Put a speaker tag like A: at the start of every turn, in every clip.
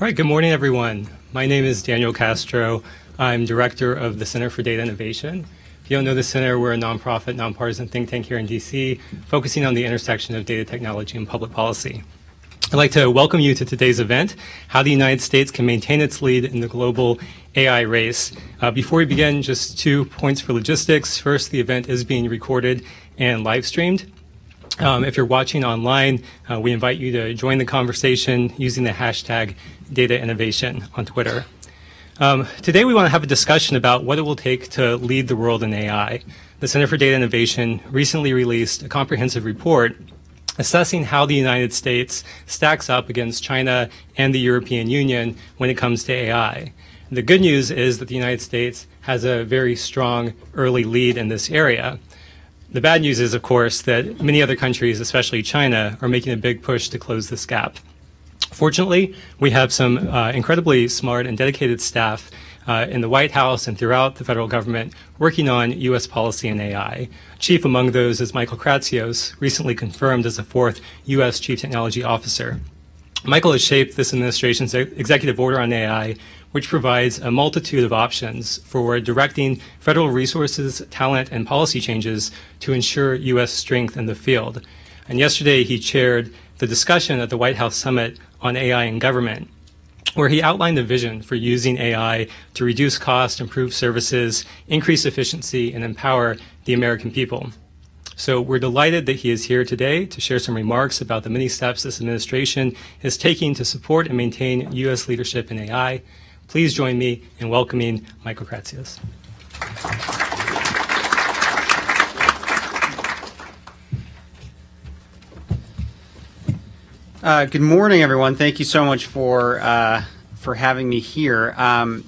A: All right, good morning, everyone. My name is Daniel Castro. I'm director of the Center for Data Innovation. If you don't know the center, we're a nonprofit, nonpartisan think tank here in DC, focusing on the intersection of data technology and public policy. I'd like to welcome you to today's event, How the United States Can Maintain Its Lead in the Global AI Race. Uh, before we begin, just two points for logistics. First, the event is being recorded and live streamed. Um, if you're watching online, uh, we invite you to join the conversation using the hashtag data innovation on Twitter. Um, today, we want to have a discussion about what it will take to lead the world in AI. The Center for Data Innovation recently released a comprehensive report assessing how the United States stacks up against China and the European Union when it comes to AI. The good news is that the United States has a very strong early lead in this area. The bad news is, of course, that many other countries, especially China, are making a big push to close this gap. Fortunately, we have some uh, incredibly smart and dedicated staff uh, in the White House and throughout the federal government working on U.S. policy and AI. Chief among those is Michael Kratsios, recently confirmed as the fourth U.S. Chief Technology Officer. Michael has shaped this administration's executive order on AI, which provides a multitude of options for directing federal resources, talent, and policy changes to ensure U.S. strength in the field. And yesterday, he chaired the discussion at the White House Summit on AI in Government, where he outlined a vision for using AI to reduce cost, improve services, increase efficiency, and empower the American people. So we're delighted that he is here today to share some remarks about the many steps this administration is taking to support and maintain U.S. leadership in AI. Please join me in welcoming Michael Kratsios.
B: Uh, good morning, everyone. Thank you so much for uh, for having me here. Um,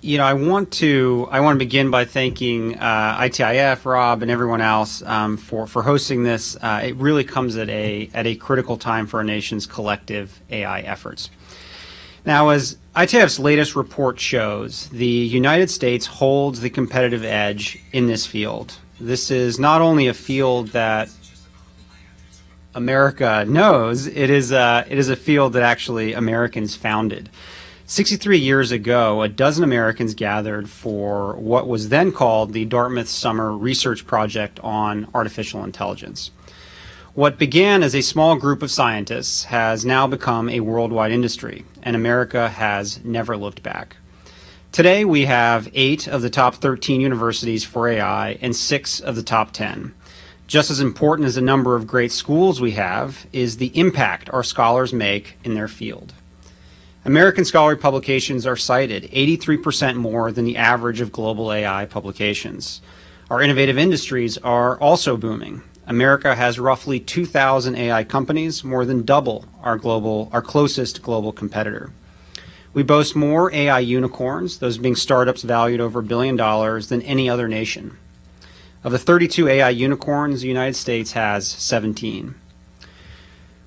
B: you know, I want to I want to begin by thanking uh, ITIF, Rob, and everyone else um, for for hosting this. Uh, it really comes at a at a critical time for our nation's collective AI efforts. Now, as ITIF's latest report shows, the United States holds the competitive edge in this field. This is not only a field that America knows, it is a, it is a field that actually Americans founded. 63 years ago, a dozen Americans gathered for what was then called the Dartmouth Summer Research Project on Artificial Intelligence. What began as a small group of scientists has now become a worldwide industry, and America has never looked back. Today, we have eight of the top 13 universities for AI and six of the top 10. Just as important as the number of great schools we have is the impact our scholars make in their field. American scholarly publications are cited 83% more than the average of global AI publications. Our innovative industries are also booming. America has roughly 2,000 AI companies, more than double our global, our closest global competitor. We boast more AI unicorns, those being startups valued over a billion dollars, than any other nation. Of the 32 AI unicorns, the United States has 17.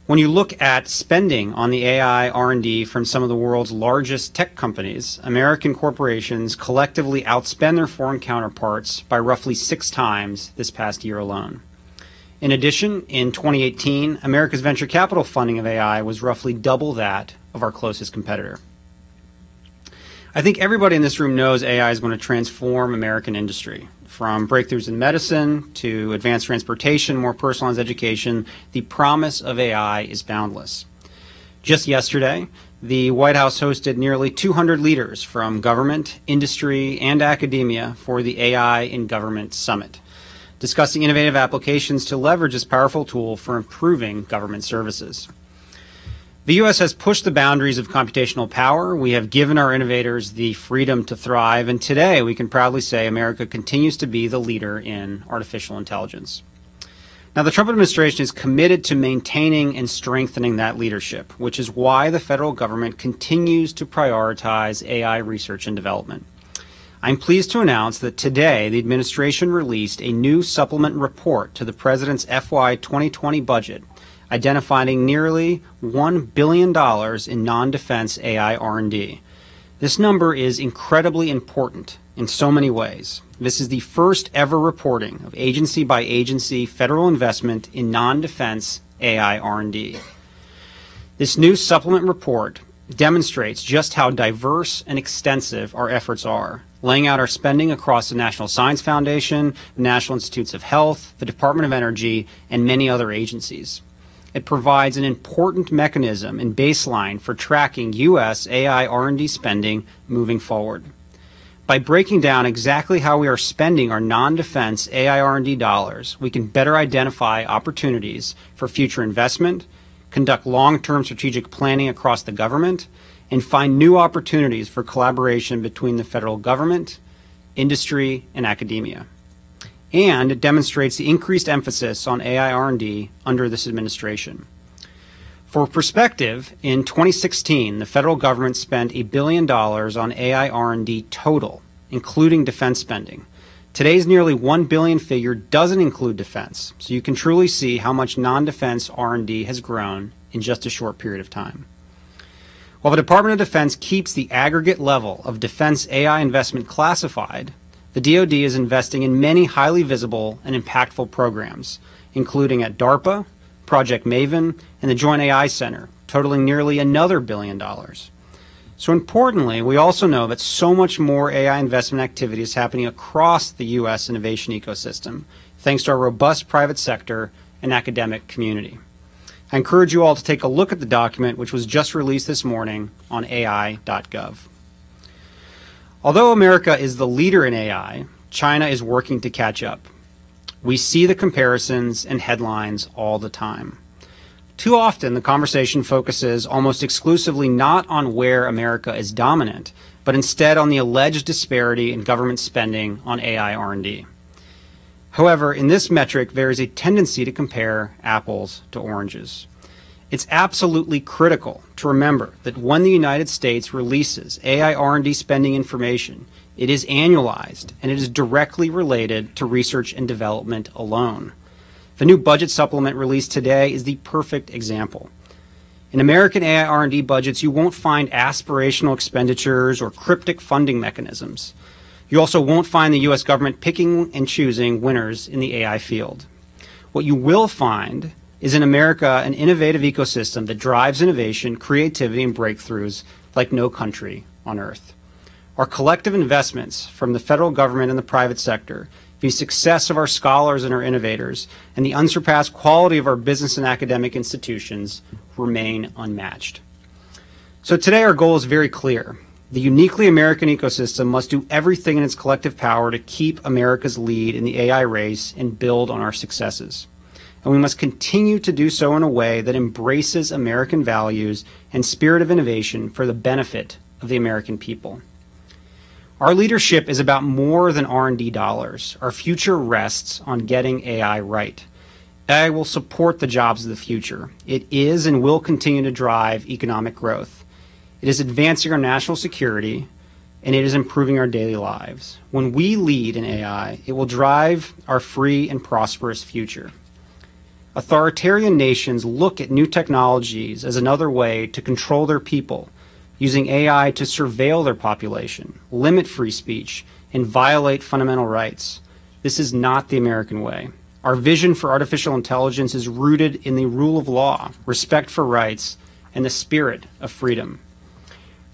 B: When you look at spending on the AI R&D from some of the world's largest tech companies, American corporations collectively outspend their foreign counterparts by roughly six times this past year alone. In addition, in 2018, America's venture capital funding of AI was roughly double that of our closest competitor. I think everybody in this room knows AI is going to transform American industry from breakthroughs in medicine to advanced transportation, more personalized education, the promise of AI is boundless. Just yesterday, the White House hosted nearly 200 leaders from government, industry, and academia for the AI in Government Summit, discussing innovative applications to leverage this powerful tool for improving government services. The U.S. has pushed the boundaries of computational power. We have given our innovators the freedom to thrive, and today we can proudly say America continues to be the leader in artificial intelligence. Now, the Trump administration is committed to maintaining and strengthening that leadership, which is why the federal government continues to prioritize AI research and development. I'm pleased to announce that today the administration released a new supplement report to the President's FY 2020 budget identifying nearly $1 billion in non-defense AI R&D. This number is incredibly important in so many ways. This is the first ever reporting of agency by agency federal investment in non-defense AI R&D. This new supplement report demonstrates just how diverse and extensive our efforts are, laying out our spending across the National Science Foundation, the National Institutes of Health, the Department of Energy, and many other agencies. It provides an important mechanism and baseline for tracking U.S. AI R&D spending moving forward. By breaking down exactly how we are spending our non-defense AI R&D dollars, we can better identify opportunities for future investment, conduct long-term strategic planning across the government, and find new opportunities for collaboration between the federal government, industry, and academia. And it demonstrates the increased emphasis on AI R&D under this administration. For perspective, in 2016, the federal government spent a billion dollars on AI R&D total, including defense spending. Today's nearly 1 billion figure doesn't include defense, so you can truly see how much non-defense R&D has grown in just a short period of time. While the Department of Defense keeps the aggregate level of defense AI investment classified, the DoD is investing in many highly visible and impactful programs, including at DARPA, Project Maven, and the Joint AI Center, totaling nearly another billion dollars. So importantly, we also know that so much more AI investment activity is happening across the U.S. innovation ecosystem, thanks to our robust private sector and academic community. I encourage you all to take a look at the document, which was just released this morning on AI.gov. Although America is the leader in AI, China is working to catch up. We see the comparisons and headlines all the time. Too often, the conversation focuses almost exclusively not on where America is dominant, but instead on the alleged disparity in government spending on AI R&D. However, in this metric, there is a tendency to compare apples to oranges. It's absolutely critical to remember that when the United States releases AI R&D spending information, it is annualized, and it is directly related to research and development alone. The new budget supplement released today is the perfect example. In American AI R&D budgets, you won't find aspirational expenditures or cryptic funding mechanisms. You also won't find the U.S. government picking and choosing winners in the AI field. What you will find is in America an innovative ecosystem that drives innovation, creativity, and breakthroughs like no country on earth. Our collective investments from the federal government and the private sector, the success of our scholars and our innovators, and the unsurpassed quality of our business and academic institutions remain unmatched. So today our goal is very clear. The uniquely American ecosystem must do everything in its collective power to keep America's lead in the AI race and build on our successes. And we must continue to do so in a way that embraces American values and spirit of innovation for the benefit of the American people. Our leadership is about more than R&D dollars. Our future rests on getting AI right. AI will support the jobs of the future. It is and will continue to drive economic growth. It is advancing our national security, and it is improving our daily lives. When we lead in AI, it will drive our free and prosperous future. Authoritarian nations look at new technologies as another way to control their people using AI to surveil their population, limit free speech, and violate fundamental rights. This is not the American way. Our vision for artificial intelligence is rooted in the rule of law, respect for rights, and the spirit of freedom.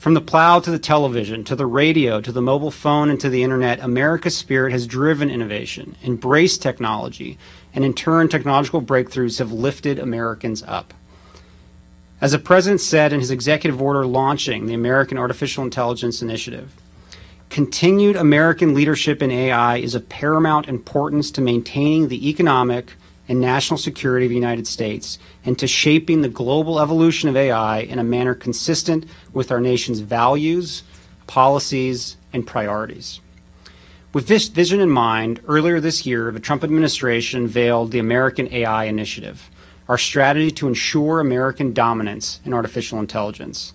B: From the plow to the television, to the radio, to the mobile phone, and to the internet, America's spirit has driven innovation, embraced technology, and in turn, technological breakthroughs have lifted Americans up. As the President said in his executive order launching the American Artificial Intelligence Initiative, continued American leadership in AI is of paramount importance to maintaining the economic and national security of the United States and to shaping the global evolution of AI in a manner consistent with our nation's values, policies, and priorities. With this vision in mind, earlier this year, the Trump administration unveiled the American AI Initiative, our strategy to ensure American dominance in artificial intelligence.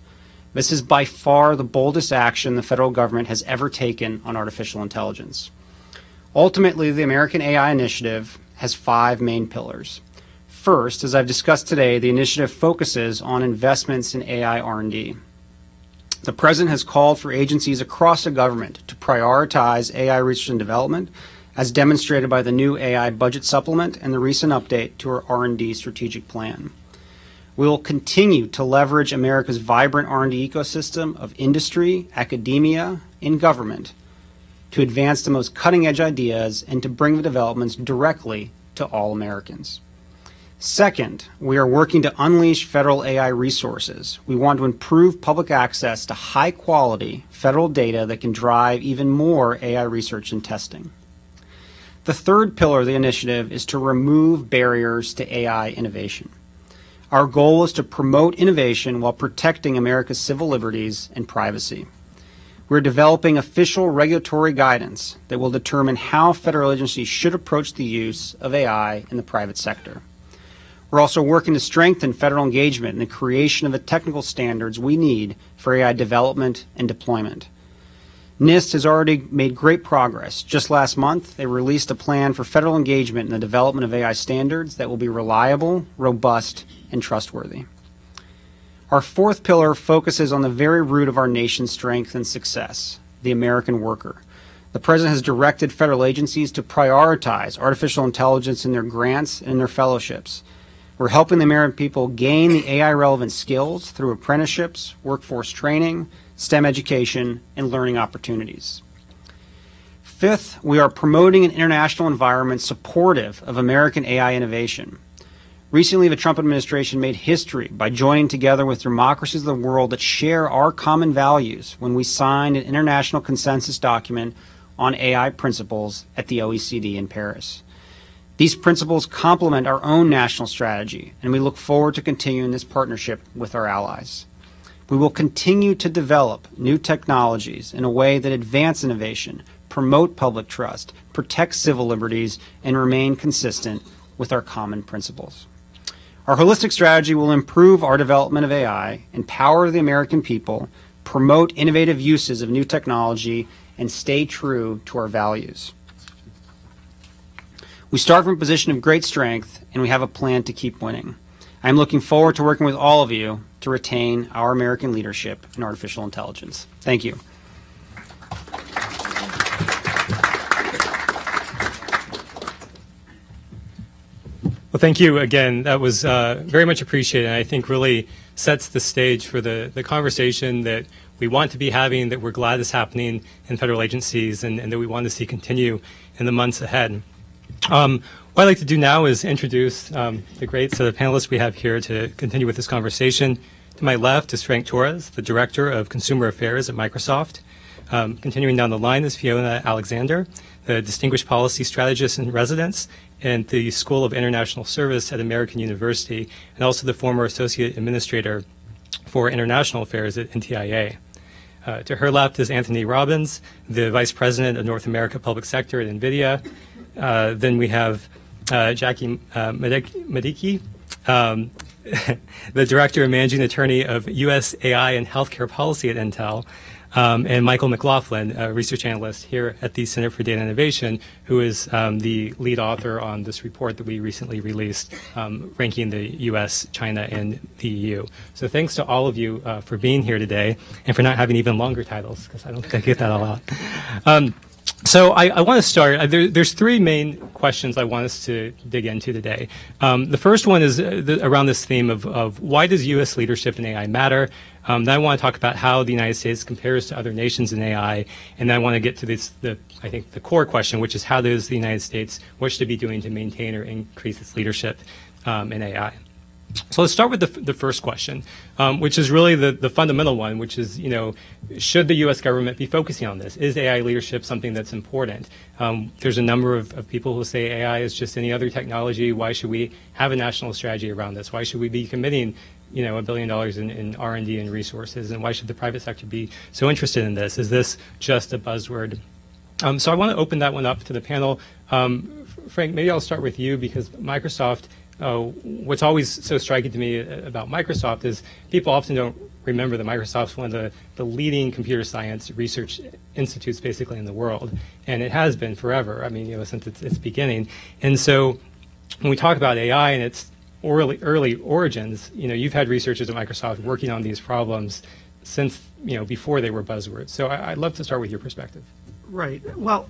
B: This is by far the boldest action the federal government has ever taken on artificial intelligence. Ultimately, the American AI Initiative has five main pillars. First, as I've discussed today, the initiative focuses on investments in AI R&D. The President has called for agencies across the government to prioritize AI research and development as demonstrated by the new AI budget supplement and the recent update to our R&D strategic plan. We will continue to leverage America's vibrant R&D ecosystem of industry, academia, and government to advance the most cutting-edge ideas and to bring the developments directly to all Americans. Second, we are working to unleash federal AI resources. We want to improve public access to high-quality federal data that can drive even more AI research and testing. The third pillar of the initiative is to remove barriers to AI innovation. Our goal is to promote innovation while protecting America's civil liberties and privacy. We're developing official regulatory guidance that will determine how federal agencies should approach the use of AI in the private sector. We're also working to strengthen federal engagement in the creation of the technical standards we need for AI development and deployment. NIST has already made great progress. Just last month, they released a plan for federal engagement in the development of AI standards that will be reliable, robust, and trustworthy. Our fourth pillar focuses on the very root of our nation's strength and success, the American worker. The President has directed federal agencies to prioritize artificial intelligence in their grants and in their fellowships. We're helping the American people gain the AI relevant skills through apprenticeships, workforce training, STEM education, and learning opportunities. Fifth, we are promoting an international environment supportive of American AI innovation. Recently, the Trump administration made history by joining together with democracies of the world that share our common values when we signed an international consensus document on AI principles at the OECD in Paris. These principles complement our own national strategy, and we look forward to continuing this partnership with our allies. We will continue to develop new technologies in a way that advance innovation, promote public trust, protect civil liberties, and remain consistent with our common principles. Our holistic strategy will improve our development of AI, empower the American people, promote innovative uses of new technology, and stay true to our values. We start from a position of great strength, and we have a plan to keep winning. I'm looking forward to working with all of you to retain our American leadership in artificial intelligence. Thank you.
A: Well, thank you again. That was uh, very much appreciated. And I think really sets the stage for the, the conversation that we want to be having, that we're glad is happening in federal agencies, and, and that we want to see continue in the months ahead. Um, what I'd like to do now is introduce um, the great set of panelists we have here to continue with this conversation. To my left is Frank Torres, the Director of Consumer Affairs at Microsoft. Um, continuing down the line is Fiona Alexander, the Distinguished Policy Strategist in Residence and the School of International Service at American University, and also the former Associate Administrator for International Affairs at NTIA. Uh, to her left is Anthony Robbins, the Vice President of North America Public Sector at NVIDIA. Uh, then we have uh, Jackie uh, Medicki, um, the Director and Managing Attorney of U.S. AI and Healthcare Policy at Intel um, and Michael McLaughlin, a research analyst here at the Center for Data Innovation, who is um, the lead author on this report that we recently released, um, ranking the U.S., China, and the EU. So thanks to all of you uh, for being here today and for not having even longer titles, because I don't think I get that a lot. So I, I want to start. Uh, there, there's three main questions I want us to dig into today. Um, the first one is uh, the, around this theme of, of, why does U.S. leadership in AI matter? Um, then I want to talk about how the United States compares to other nations in AI, and then I want to get to this, the I think the core question, which is how does the United States wish to be doing to maintain or increase its leadership um, in AI? So let's start with the, the first question, um, which is really the, the fundamental one, which is, you know, should the U.S. government be focusing on this? Is AI leadership something that's important? Um, there's a number of, of, people who say AI is just any other technology. Why should we have a national strategy around this? Why should we be committing, you know, a billion dollars in, in R&D and resources? And why should the private sector be so interested in this? Is this just a buzzword? Um, so I want to open that one up to the panel. Um, Frank, maybe I'll start with you because Microsoft – uh, what's always so striking to me about Microsoft is people often don't remember that Microsoft's one of the, the leading computer science research institutes basically in the world. And it has been forever, I mean, you know, since its, its beginning. And so when we talk about AI and its early, early origins, you know, you've had researchers at Microsoft working on these problems since, you know, before they were buzzwords. So I, would love to start with your perspective.
C: Right. Well,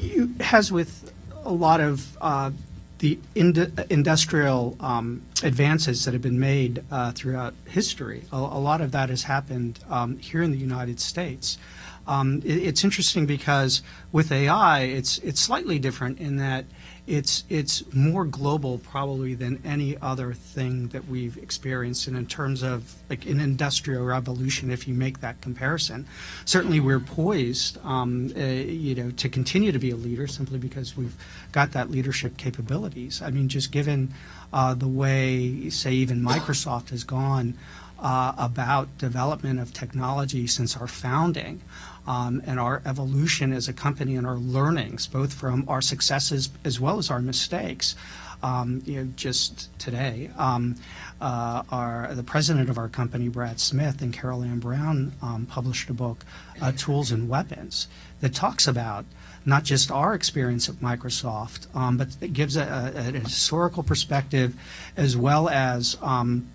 C: you, as with a lot of uh, the ind- industrial um, advances that have been made uh, throughout history, a, a lot of that has happened um, here in the United States. Um, it- it's interesting because with AI, it's it's slightly different in that it's it's more global probably than any other thing that we've experienced, and in terms of like an industrial revolution, if you make that comparison, certainly we're poised, um, uh, you know, to continue to be a leader simply because we've got that leadership capabilities. I mean, just given uh, the way, say, even Microsoft has gone uh, about development of technology since our founding um, and our evolution as a company and our learnings, both from our successes as well as our mistakes. Um, you know, just today, um, uh, our the president of our company, Brad Smith, and Carol Ann Browne um, published a book, uh, Tools and Weapons, that talks about not just our experience at Microsoft, um, but it gives a, a, a historical perspective as well as um,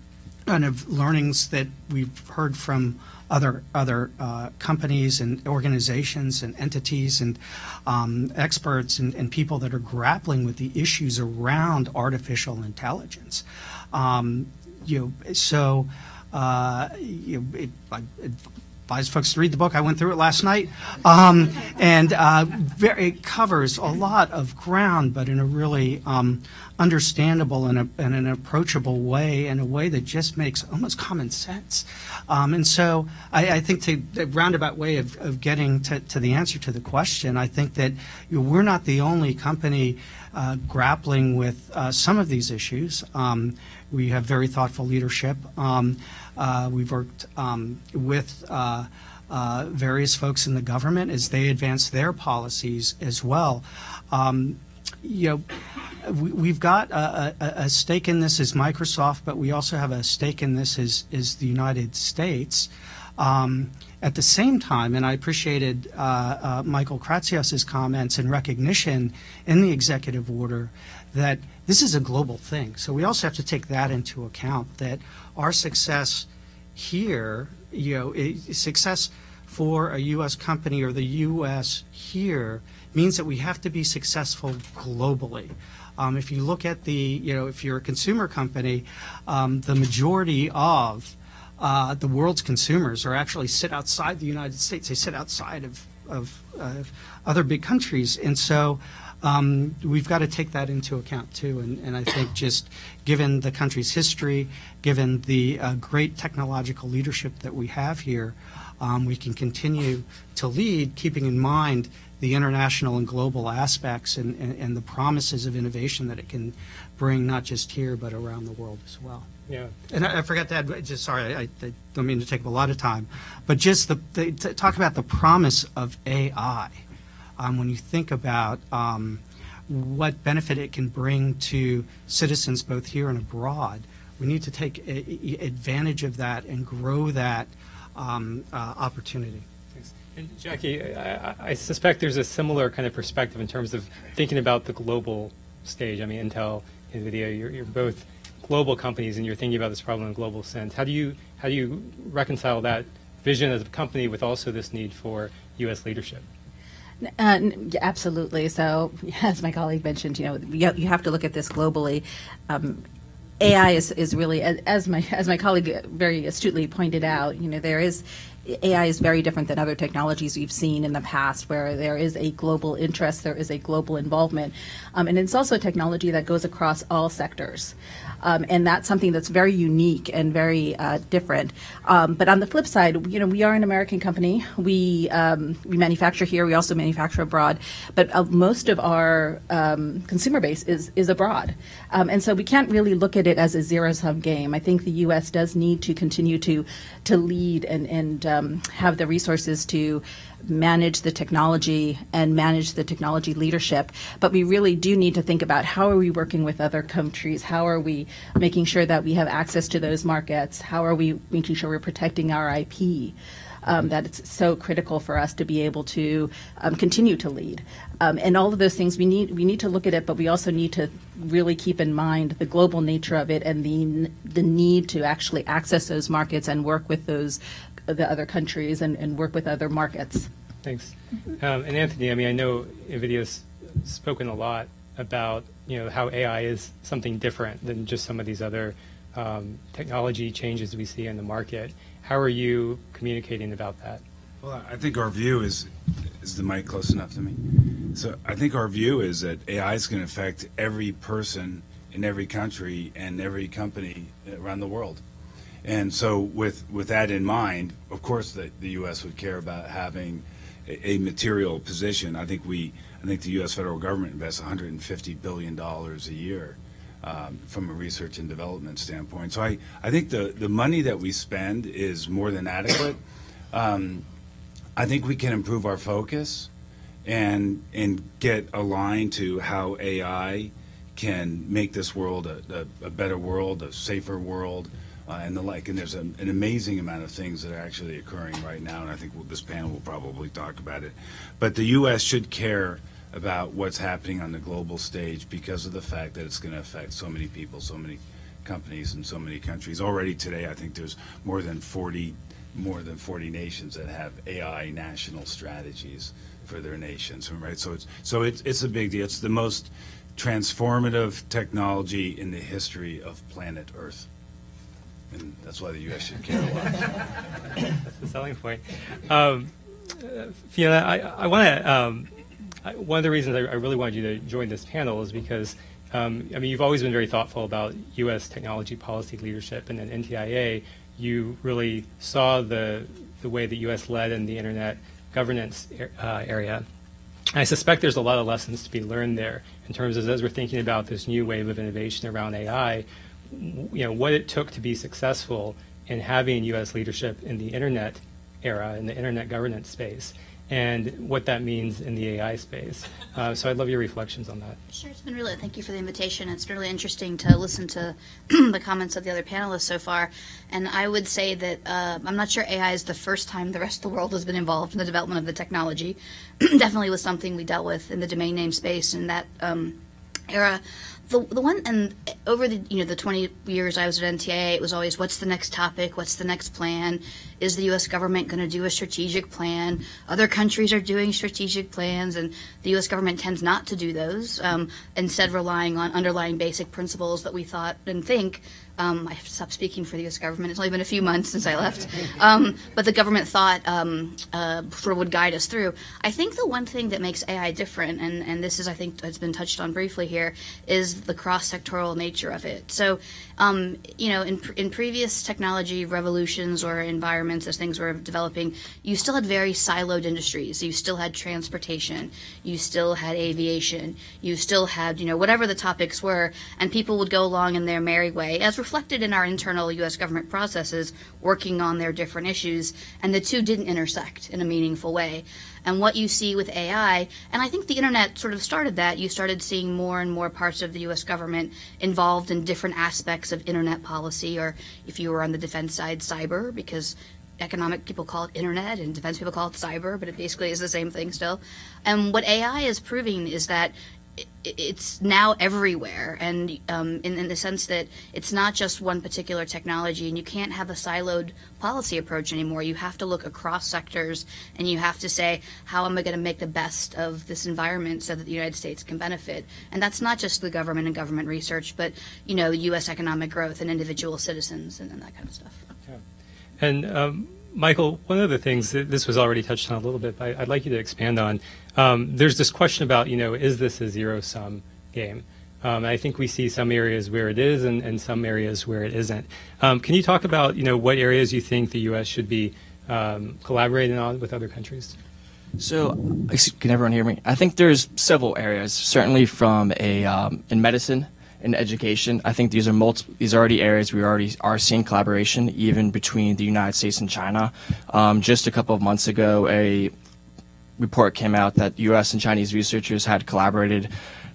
C: kind of learnings that we've heard from other other uh, companies and organizations and entities and um, experts and, and people that are grappling with the issues around artificial intelligence. Um, you know, so uh, you know, it, I advise folks to read the book. I went through it last night, um, and uh, very, it covers a lot of ground, but in a really um, understandable and, a, and, an approachable way, in a way that just makes almost common sense. Um, and so, I, I, think to roundabout way of, of getting to, to, the answer to the question, I think that you know, we're not the only company uh, grappling with uh, some of these issues. Um, we have very thoughtful leadership. Uh, we've worked um, with uh, uh, various folks in the government as they advance their policies as well. Um, you know, we, have got a, a, a, stake in this as Microsoft, but we also have a stake in this as, as the United States. Um, at the same time, and I appreciated uh, uh, Michael Kratsios's comments and recognition in the executive order that this is a global thing. So we also have to take that into account that our success here, you know, success for a U.S. company or the U.S. here means that we have to be successful globally. Um, if you look at the, you know, if you're a consumer company, um, the majority of uh, the world's consumers are actually sit outside the United States. They sit outside of, of, of other big countries. And so um, we've got to take that into account too. And, and, I think just given the country's history, given the uh, great technological leadership that we have here, um, we can continue to lead, keeping in mind the international and global aspects and, and, and, the promises of innovation that it can bring, not just here, but around the world as well.
A: Yeah.
C: And I, I forgot to add, just sorry, I, I, don't mean to take up a lot of time, but just the, the talk about the promise of AI um, when you think about um, what benefit it can bring to citizens both here and abroad, we need to take advantage of that and grow that um, uh, opportunity.
A: And Jackie, I, I, suspect there's a similar kind of perspective in terms of thinking about the global stage. I mean, Intel, NVIDIA, you're, you're both global companies, and you're thinking about this problem in a global sense. How do you how do you reconcile that vision as a company with also this need for U.S. leadership?
D: Uh, absolutely. So, as my colleague mentioned, you know, you have to look at this globally. Um, AI is, is really, as my as my colleague very astutely pointed out, you know, there is AI is very different than other technologies we've seen in the past, where there is a global interest, there is a global involvement, um, and it's also a technology that goes across all sectors. Um, and that's something that's very unique and very uh, different. Um, but on the flip side, you know, we are an American company. We um, we manufacture here. We also manufacture abroad. But uh, most of our um, consumer base is is abroad, um, and so we can't really look at it as a zero sum game. I think the U.S. does need to continue to to lead and and um, have the resources to manage the technology and manage the technology leadership. But we really do need to think about how are we working with other countries? How are we making sure that we have access to those markets? How are we making sure we're protecting our IP? Um, that it's so critical for us to be able to um, continue to lead. Um, and all of those things we need we need to look at it, but we also need to really keep in mind the global nature of it and the the need to actually access those markets and work with those the other countries and, and work with other markets.
A: Thanks. Um, and Anthony, I mean, I know NVIDIA's spoken a lot about you know how AI is something different than just some of these other um, technology changes we see in the market. How are you communicating about that?
E: Well, I think our view is is the mic close enough to me. So I think our view is that AI is going to affect every person in every country and every company around the world. And so with with that in mind, of course the, the US would care about having a, a material position. I think we I think the US federal government invests 150 billion dollars a year um, from a research and development standpoint. So I, I think the, the money that we spend is more than adequate. Um, I think we can improve our focus and and get aligned to how AI can make this world a, a, a better world, a safer world, uh, and the like. And there's a, an amazing amount of things that are actually occurring right now, and I think we'll, this panel will probably talk about it. But the U.S. should care about what's happening on the global stage because of the fact that it's going to affect so many people, so many companies, and so many countries. Already today, I think there's more than 40 more than 40 nations that have AI national strategies for their nations, right? So it's so it's it's a big deal. It's the most transformative technology in the history of planet Earth, and that's why the U.S. should care a lot.
A: That's the selling point. Um, Fiona, I, I want to. Um, one of the reasons I, I, really wanted you to join this panel is because um, I mean you've always been very thoughtful about U.S. technology policy leadership, and then NTIA you really saw the the way the U.S. led in the internet governance uh, area. I suspect there's a lot of lessons to be learned there in terms of as we're thinking about this new wave of innovation around AI, you know, what it took to be successful in having U.S. leadership in the internet era, in the internet governance space and what that means in the AI space. Uh, so I'd love your reflections on that.
F: Sure, it's been really, thank you for the invitation. It's been really interesting to listen to the comments of the other panelists so far. And I would say that uh, I'm not sure AI is the first time the rest of the world has been involved in the development of the technology. Definitely was something we dealt with in the domain name space in that um, era the the one and over the you know the 20 years I was at NTA, it was always what's the next topic, what's the next plan, is the U.S. government going to do a strategic plan? Other countries are doing strategic plans, and the U.S. government tends not to do those, um, instead relying on underlying basic principles that we thought and think um, I have to stop speaking for the U.S. government. It's only been a few months since I left, um, but the government thought um, uh, sort of would guide us through. I think the one thing that makes AI different, and, and this is I think has been touched on briefly here, is the cross-sectoral nature of it. So, um, you know, in in previous technology revolutions or environments as things were developing, you still had very siloed industries. You still had transportation, you still had aviation, you still had you know whatever the topics were, and people would go along in their merry way as reflected in our internal U.S. government processes working on their different issues, and the two didn't intersect in a meaningful way. And what you see with AI, and I think the internet sort of started that, you started seeing more and more parts of the U.S. government involved in different aspects of internet policy, or if you were on the defense side, cyber, because economic people call it internet and defense people call it cyber, but it basically is the same thing still. And what AI is proving is that it's now everywhere, and um, in, in, the sense that it's not just one particular technology, and you can't have a siloed policy approach anymore. You have to look across sectors, and you have to say, how am I going to make the best of this environment so that the United States can benefit? And that's not just the government and government research, but you know, U.S. economic growth and individual citizens and, and that kind of stuff.
A: Yeah. And um, Michael, one of the things that this was already touched on a little bit, but I'd like you to expand on. Um, there's this question about, you know, is this a zero sum game? Um, I think we see some areas where it is and, and some areas where it isn't. Um, can you talk about, you know, what areas you think the U.S. should be um, collaborating on with other countries?
G: So, can everyone hear me? I think there's several areas, certainly from a um, in medicine in education. I think these are multiple, these are already areas we already are seeing collaboration even between the United States and China. Um, just a couple of months ago, a report came out that U.S. and Chinese researchers had collaborated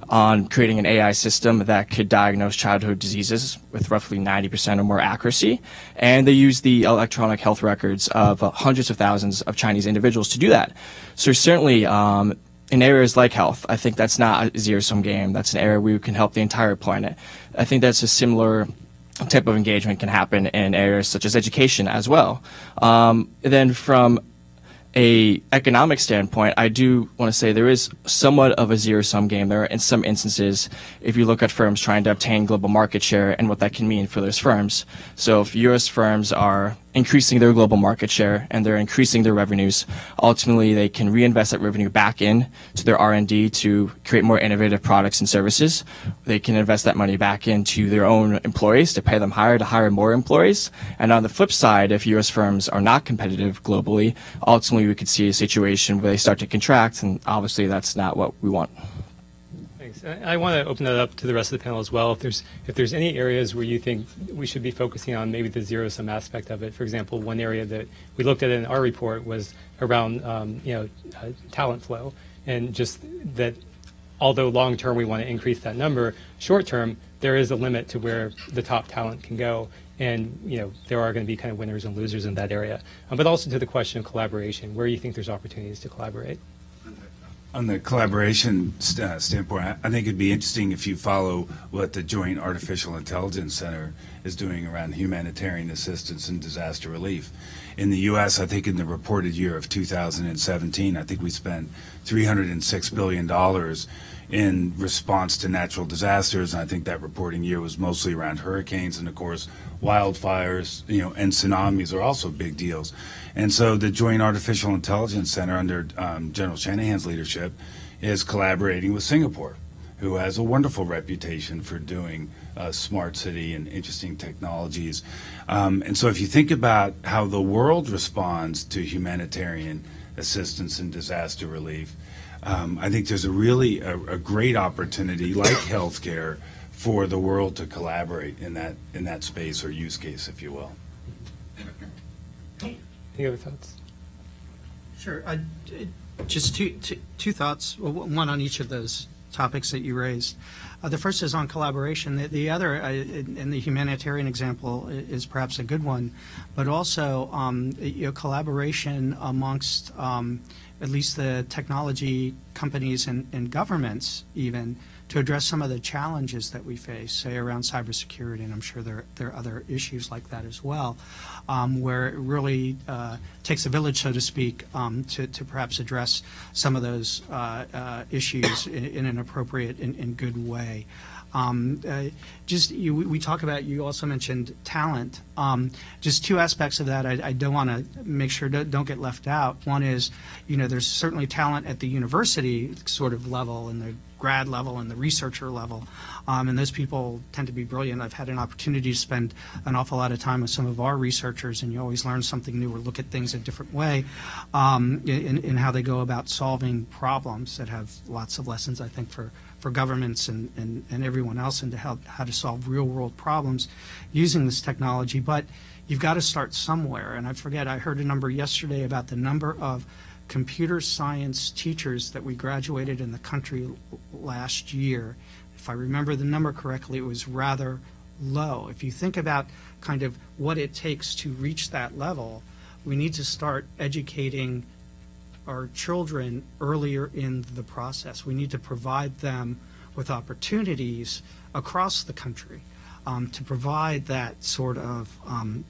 G: on creating an AI system that could diagnose childhood diseases with roughly 90% or more accuracy. And they used the electronic health records of uh, hundreds of thousands of Chinese individuals to do that. So certainly, um, in areas like health, I think that's not a zero sum game. That's an area where we can help the entire planet. I think that's a similar type of engagement can happen in areas such as education as well. Um, then from a economic standpoint, I do want to say there is somewhat of a zero sum game there in some instances. If you look at firms trying to obtain global market share and what that can mean for those firms. So if U.S. firms are increasing their global market share and they're increasing their revenues, ultimately they can reinvest that revenue back in to their R&D to create more innovative products and services. They can invest that money back into their own employees to pay them higher to hire more employees. And on the flip side, if U.S. firms are not competitive globally, ultimately we could see a situation where they start to contract, and obviously that's not what we want.
A: I want to open that up to the rest of the panel as well. If there's if there's any areas where you think we should be focusing on maybe the zero sum aspect of it. For example, one area that we looked at in our report was around um, you know uh, talent flow and just that. Although long term we want to increase that number, short term there is a limit to where the top talent can go, and you know there are going to be kind of winners and losers in that area. Um, but also to the question of collaboration, where you think there's opportunities to collaborate.
E: On the collaboration st- uh, standpoint, I- I think it'd be interesting if you follow what the Joint Artificial Intelligence Center is doing around humanitarian assistance and disaster relief. In the U.S., I think in the reported year of 2017, I think we spent $306 billion in response to natural disasters. And I think that reporting year was mostly around hurricanes and, of course, wildfires, you know, and tsunamis are also big deals. And so the Joint Artificial Intelligence Center under um, General Shanahan's leadership is collaborating with Singapore, who has a wonderful reputation for doing smart city and interesting technologies. Um, and so if you think about how the world responds to humanitarian assistance and disaster relief, um, I think there's a really a, a great opportunity, like healthcare, for the world to collaborate in that in that space or use case, if you will.
A: Any other thoughts?
C: Sure. I- it- Just two, two, two thoughts, one on each of those topics that you raised. Uh, the first is on collaboration. The, the other, uh, in, in the humanitarian example, is perhaps a good one, but also um, collaboration amongst um, at least the technology companies and, and governments, even to address some of the challenges that we face, say around cybersecurity, and I'm sure there, there are other issues like that as well, um, where it really uh, takes a village, so to speak, um, to, to perhaps address some of those uh, uh, issues in, in an appropriate and, and good way. Um, uh, just you, we talk about. You also mentioned talent. Um, just two aspects of that. I, I don't want to make sure don't, don't get left out. One is, you know, there's certainly talent at the university sort of level and the grad level and the researcher level, um, and those people tend to be brilliant. I've had an opportunity to spend an awful lot of time with some of our researchers, and you always learn something new or look at things a different way um, in, in how they go about solving problems that have lots of lessons, I think, for for governments and, and, and everyone else into how, how to solve real world problems using this technology. But you've got to start somewhere. And I forget, I heard a number yesterday about the number of computer science teachers that we graduated in the country last year. If I remember the number correctly, it was rather low. If you think about kind of what it takes to reach that level, we need to start educating our children earlier in the process. We need to provide them with opportunities across the country um, to provide that sort of um,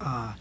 C: uh,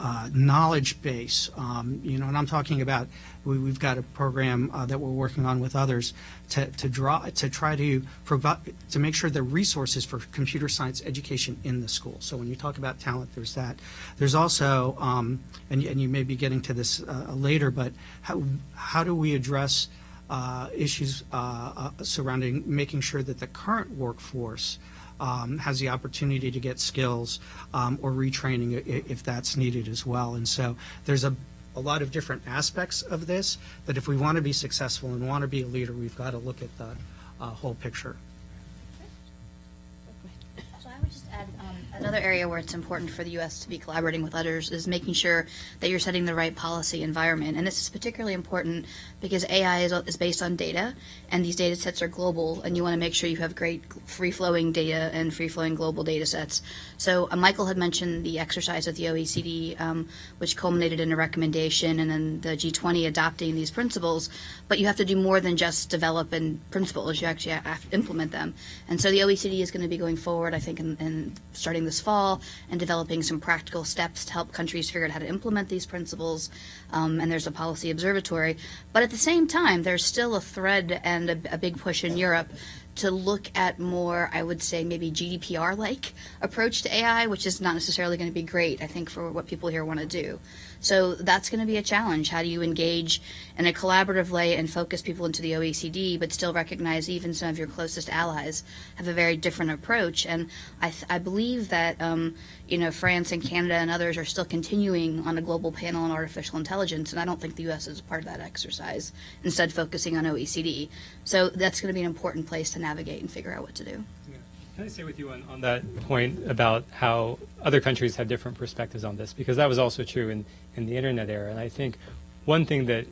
C: uh, knowledge base. Um, you know, and I'm talking about we, we've got a program uh, that we're working on with others to, to draw to try to provide to make sure the resources for computer science education in the school. So when you talk about talent, there's that. There's also, um, and, and you may be getting to this uh, later, but how how do we address uh, issues uh, uh, surrounding making sure that the current workforce um, has the opportunity to get skills um, or retraining if that's needed as well. And so there's a, a lot of different aspects of this that if we want to be successful and want to be a leader, we've got to look at the uh, whole picture.
F: So I would just add um, another area where it's important for the U.S. to be collaborating with others is making sure that you're setting the right policy environment. And this is particularly important because AI is, is based on data, and these data sets are global, and you want to make sure you have great free-flowing data and free-flowing global data sets. So uh, Michael had mentioned the exercise of the OECD, um, which culminated in a recommendation, and then the G20 adopting these principles. But you have to do more than just develop and principles; you actually have to implement them. And so the OECD is going to be going forward, I think, and, and starting this this fall and developing some practical steps to help countries figure out how to implement these principles. Um, and there's a policy observatory. But at the same time, there's still a thread and a, a big push in Europe to look at more, I would say, maybe GDPR like approach to AI, which is not necessarily going to be great, I think, for what people here want to do. So that's going to be a challenge. How do you engage in a collaborative way and focus people into the OECD, but still recognize even some of your closest allies have a very different approach? And I, th- I believe that, um, you know, France and Canada and others are still continuing on a global panel on artificial intelligence, and I don't think the U.S. is a part of that exercise, instead focusing on OECD. So that's going to be an important place to navigate and figure out what to do.
A: Can I stay with you on, on that point about how other countries have different perspectives on this? Because that was also true in, in the internet era. And I think one thing that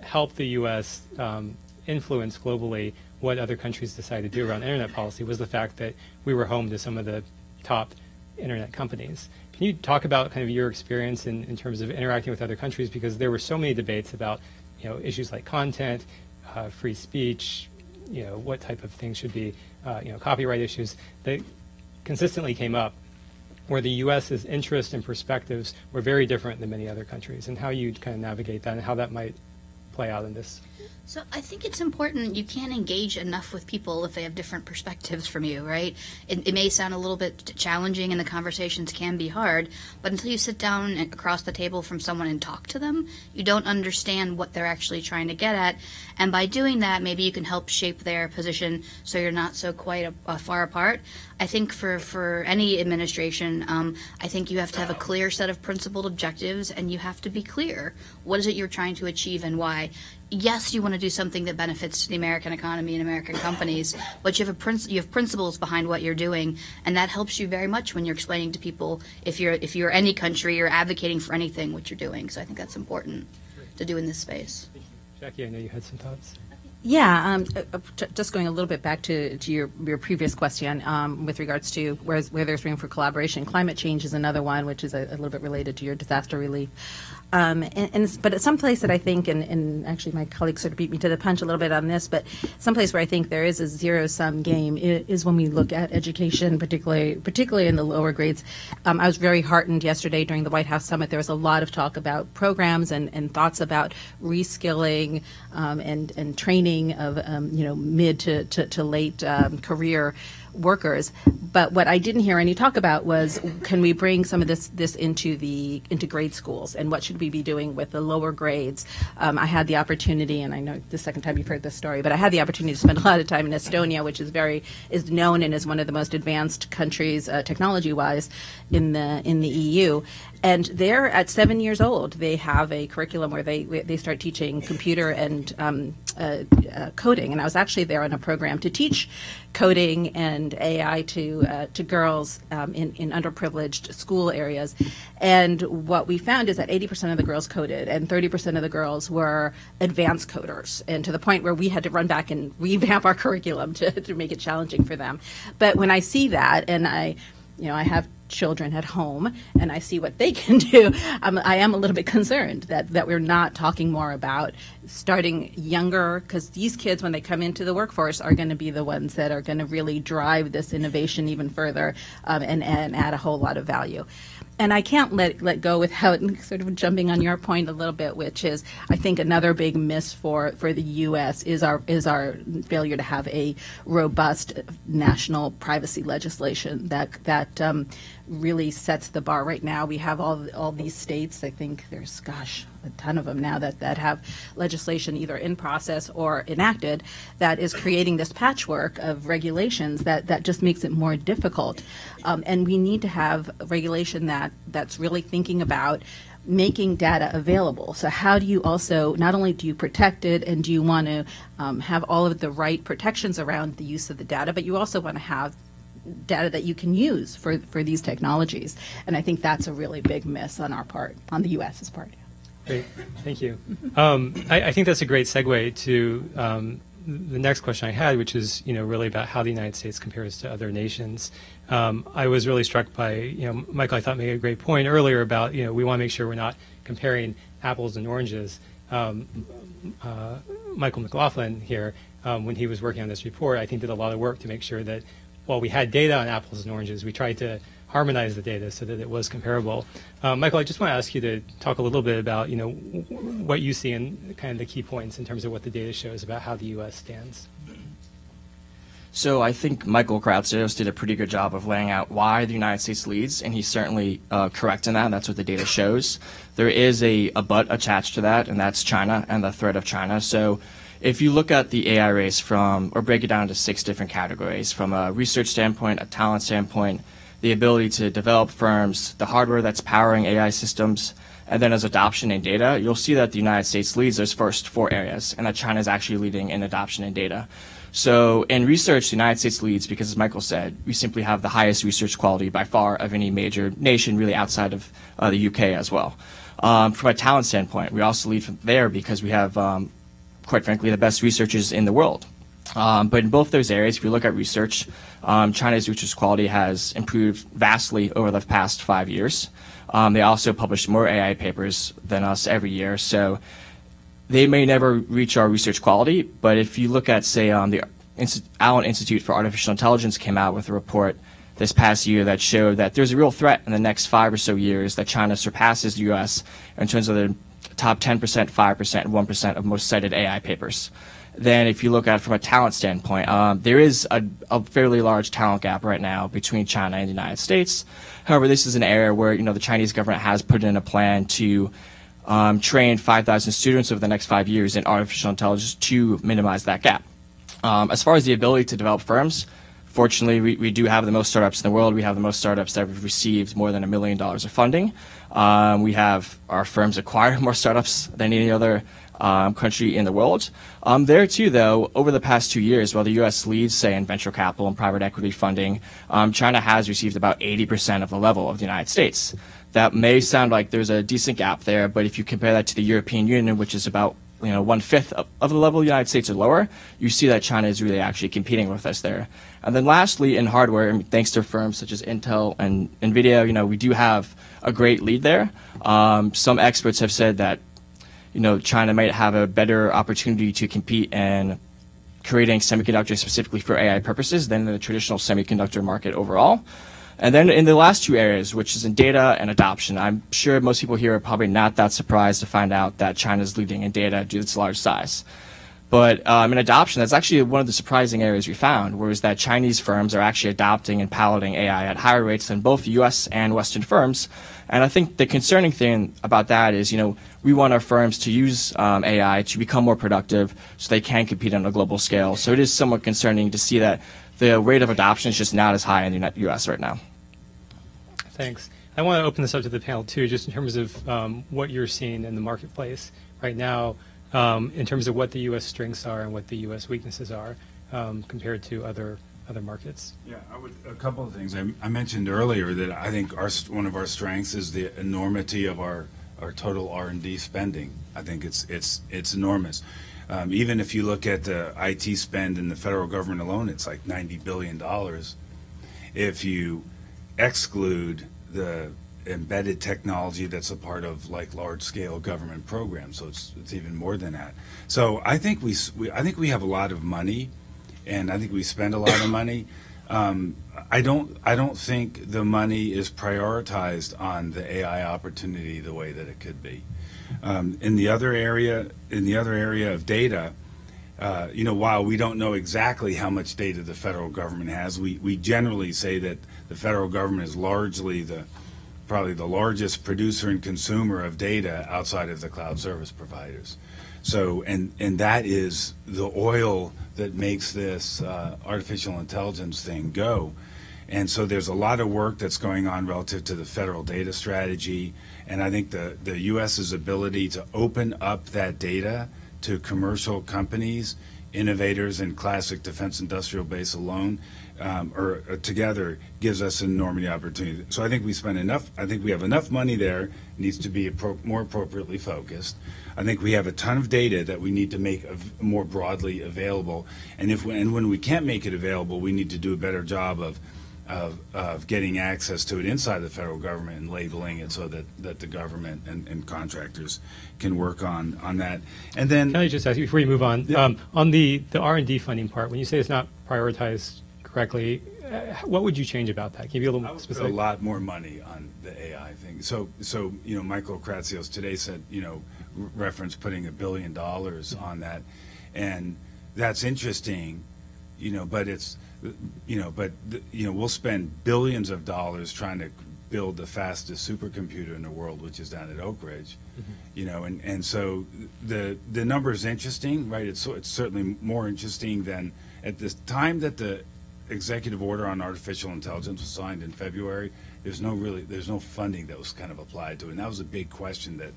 A: helped the U.S. Um, influence globally what other countries decided to do around internet policy was the fact that we were home to some of the top internet companies. Can you talk about kind of your experience in, in terms of interacting with other countries? Because there were so many debates about you know issues like content, uh, free speech, you know what type of things should be uh, you know copyright issues that consistently came up where the U.S.'s interests and perspectives were very different than many other countries, and how you'd kind of navigate that and how that might play out in this
F: So I think it's important. You can't engage enough with people if they have different perspectives from you, right? It, it may sound a little bit challenging, and the conversations can be hard. But until you sit down across the table from someone and talk to them, you don't understand what they're actually trying to get at. And by doing that, maybe you can help shape their position so you're not so quite a, a far apart. I think for, for any administration, um, I think you have to have a clear set of principled objectives and you have to be clear. What is it you're trying to achieve and why? Yes, you want to do something that benefits the American economy and American companies, but you have a princ- you have principles behind what you're doing, and that helps you very much when you're explaining to people if you're if you're any country you're advocating for anything what you're doing. So I think that's important to do in this space.
A: Jackie, I know you had some thoughts.
D: Yeah, um, uh, uh, j- just going a little bit back to, to your, your previous question um, with regards to where, where there's room for collaboration. Climate change is another one, which is a, a little bit related to your disaster relief. Um, and, and, but at some place that I think, and, and actually my colleagues sort of beat me to the punch a little bit on this, but some place where I think there is a zero sum game is, when we look at education, particularly particularly in the lower grades. Um, I was very heartened yesterday during the White House summit. There was a lot of talk about programs and, and thoughts about reskilling um, and and training of um, you know mid to to, to late um, career workers. But what I didn't hear any talk about was can we bring some of this this into the into grade schools and what should we be doing with the lower grades? Um, I had the opportunity, and I know the second time you've heard this story, but I had the opportunity to spend a lot of time in Estonia, which is very is known and is one of the most advanced countries uh, technology wise in the in the EU. And they're at seven years old. They have a curriculum where they they start teaching computer and um, uh, uh, coding. And I was actually there on a program to teach coding and AI to uh, to girls um, in in underprivileged school areas. And what we found is that 80% of the girls coded, and 30% of the girls were advanced coders, and to the point where we had to run back and revamp our curriculum to to make it challenging for them. But when I see that, and I you know, I have children at home and I see what they can do, I'm, I am a little bit concerned that, that we're not talking more about starting younger because these kids, when they come into the workforce, are going to be the ones that are going to really drive this innovation even further um, and, and add a whole lot of value and I can't let let go without sort of jumping on your point a little bit, which is I think another big miss for, for the U.S. is our is our failure to have a robust national privacy legislation that that um, really sets the bar. Right now, we have all all these states. I think there's gosh a ton of them now that, that have legislation either in process or enacted that is creating this patchwork of regulations that, that just makes it more difficult. Um, and we need to have regulation that, that's really thinking about making data available. So how do you also not only do you protect it and do you want to um, have all of the right protections around the use of the data, but you also want to have data that you can use for, for these technologies. And I think that's a really big miss on our part, on the U.S.'s part.
A: Great, thank you. Um, I, I, think that's a great segue to um, the next question I had, which is you know really about how the United States compares to other nations. Um, I was really struck by you know Michael. I thought made a great point earlier about you know we want to make sure we're not comparing apples and oranges. Um, uh, Michael McLaughlin here, um, when he was working on this report, I think did a lot of work to make sure that while we had data on apples and oranges, we tried to harmonize the data so that it was comparable. Uh, Michael, I just want to ask you to talk a little bit about, you know, what you see in kind of the key points in terms of what the data shows about how the U.S. stands.
G: So I think Michael Kratsios did a pretty good job of laying out why the United States leads, and he's certainly uh, correct in that. That's what the data shows. There is a, a but attached to that, and that's China and the threat of China. So if you look at the AI race from, or break it down into six different categories, from a research standpoint, a talent standpoint, the ability to develop firms, the hardware that's powering AI systems, and then as adoption and data, you'll see that the United States leads those first four areas, and that China is actually leading in adoption and data. So in research, the United States leads because, as Michael said, we simply have the highest research quality by far of any major nation, really outside of uh, the UK as well. Um, from a talent standpoint, we also lead from there because we have, um, quite frankly, the best researchers in the world. Um, but in both those areas, if you look at research, um, China's research quality has improved vastly over the past five years. Um, they also publish more AI papers than us every year. So they may never reach our research quality, but if you look at, say, um, the Inst- Allen Institute for Artificial Intelligence came out with a report this past year that showed that there's a real threat in the next five or so years that China surpasses the U.S. in terms of the top 10%, 5%, 1% of most cited AI papers. Then, if you look at it from a talent standpoint, um, there is a, a fairly large talent gap right now between China and the United States. However, this is an area where you know the Chinese government has put in a plan to um, train 5,000 students over the next five years in artificial intelligence to minimize that gap. Um, as far as the ability to develop firms, fortunately, we, we do have the most startups in the world. We have the most startups that have received more than a million dollars of funding. Um, we have our firms acquire more startups than any other um, country in the world. Um, there too, though, over the past two years, while the U.S. leads, say, in venture capital and private equity funding, um, China has received about 80% of the level of the United States. That may sound like there's a decent gap there, but if you compare that to the European Union, which is about you know one fifth of, of the level of the United States or lower, you see that China is really actually competing with us there. And then lastly, in hardware, thanks to firms such as Intel and Nvidia, you know we do have a great lead there. Um, some experts have said that you know China might have a better opportunity to compete in creating semiconductors specifically for AI purposes than the traditional semiconductor market overall. And then in the last two areas, which is in data and adoption, I'm sure most people here are probably not that surprised to find out that China's leading in data due to its large size. But um, in adoption, that's actually one of the surprising areas we found, was that Chinese firms are actually adopting and piloting AI at higher rates than both U.S. and Western firms. And I think the concerning thing about that is, you know, we want our firms to use um, AI to become more productive so they can compete on a global scale. So it is somewhat concerning to see that the rate of adoption is just not as high in the U.S. right now.
A: Thanks. I want to open this up to the panel too, just in terms of um, what you're seeing in the marketplace right now, um, in terms of what the U.S. strengths are and what the U.S. weaknesses are um, compared to other other markets.
E: Yeah, I would, a couple of things. I, I mentioned earlier that I think our one of our strengths is the enormity of our our total R&D spending. I think it's it's it's enormous. Um, even if you look at the IT spend in the federal government alone, it's like ninety billion dollars. If you exclude the embedded technology that's a part of like large scale government programs, so it's it's even more than that. So I think we, we I think we have a lot of money, and I think we spend a lot of money. Um, I don't I don't think the money is prioritized on the AI opportunity the way that it could be. Um, in the other area in the other area of data, uh, you know, while we don't know exactly how much data the federal government has, we, we generally say that the federal government is largely the probably the largest producer and consumer of data outside of the cloud service providers. So, and and that is the oil that makes this uh, artificial intelligence thing go. And so there's a lot of work that's going on relative to the federal data strategy. And I think the, the U.S.'s ability to open up that data to commercial companies, innovators in classic defense industrial base alone, um, or, or, together gives us an enormity opportunity. So I think we spend enough. I think we have enough money there. Needs to be appro- more appropriately focused. I think we have a ton of data that we need to make av- more broadly available. And if we, and when we can't make it available, we need to do a better job of of, of getting access to it inside the federal government and labeling it so that, that the government and, and contractors can work on, on that. And then
A: Can I just ask you before you move on um, on the the R and D funding part? When you say it's not prioritized correctly, uh, what would you change about that? Can you be a little
E: I
A: more
E: would put a lot more money on the AI thing. So, so you know, Michael Kratsios today said, you know, reference putting a billion dollars on that, and that's interesting, you know. But it's, you know, but you know, we'll spend billions of dollars trying to build the fastest supercomputer in the world, which is down at Oak Ridge, you know, and and so the the number is interesting, right? It's it's certainly more interesting than at the time that the executive order on artificial intelligence was signed in February, there's no really, there's no funding that was kind of applied to it. And that was a big question that,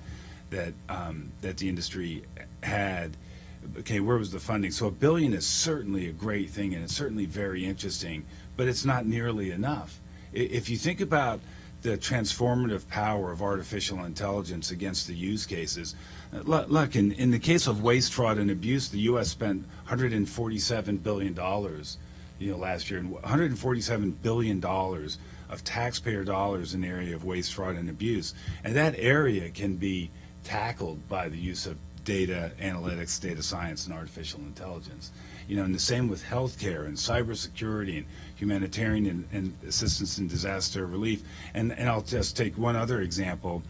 E: that, um, that the industry had. Okay, where was the funding? So a billion is certainly a great thing and it's certainly very interesting, but it's not nearly enough. If you think about the transformative power of artificial intelligence against the use cases. Uh, Look, in, in the case of waste, fraud, and abuse, the U.S. spent 147 billion dollars, you know, last year, and 147 billion dollars of taxpayer dollars in the area of waste, fraud, and abuse, and that area can be tackled by the use of data analytics, data science, and artificial intelligence. You know, and the same with healthcare and cybersecurity and humanitarian and, and assistance in disaster relief. And, and I'll just take one other example.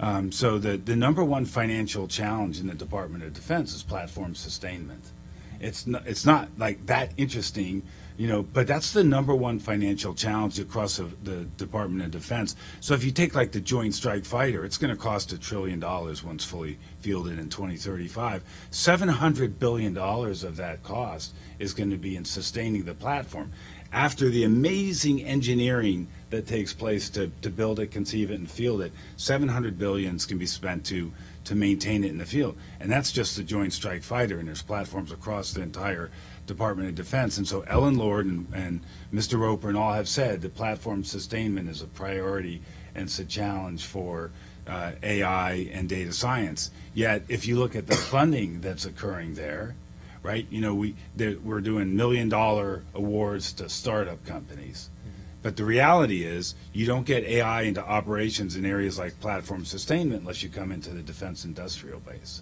E: Um, so the, the number one financial challenge in the Department of Defense is platform sustainment. It's not, it's not like that interesting, you know, but that's the number one financial challenge across the, Department of Defense. So if you take like the Joint Strike Fighter, it's going to cost a trillion dollars once fully fielded in 2035. 700 billion dollars of that cost is going to be in sustaining the platform. After the amazing engineering that takes place to, to build it, conceive it, and field it, 700 billions can be spent to to maintain it in the field. And that's just the Joint Strike Fighter, and there's platforms across the entire Department of Defense. And so Ellen Lord and, and Mr. Roper and all have said that platform sustainment is a priority and it's a challenge for uh, AI and data science. Yet, if you look at the funding that's occurring there, right, you know, we, we're doing million dollar awards to startup companies. But the reality is, you don't get AI into operations in areas like platform sustainment unless you come into the defense industrial base.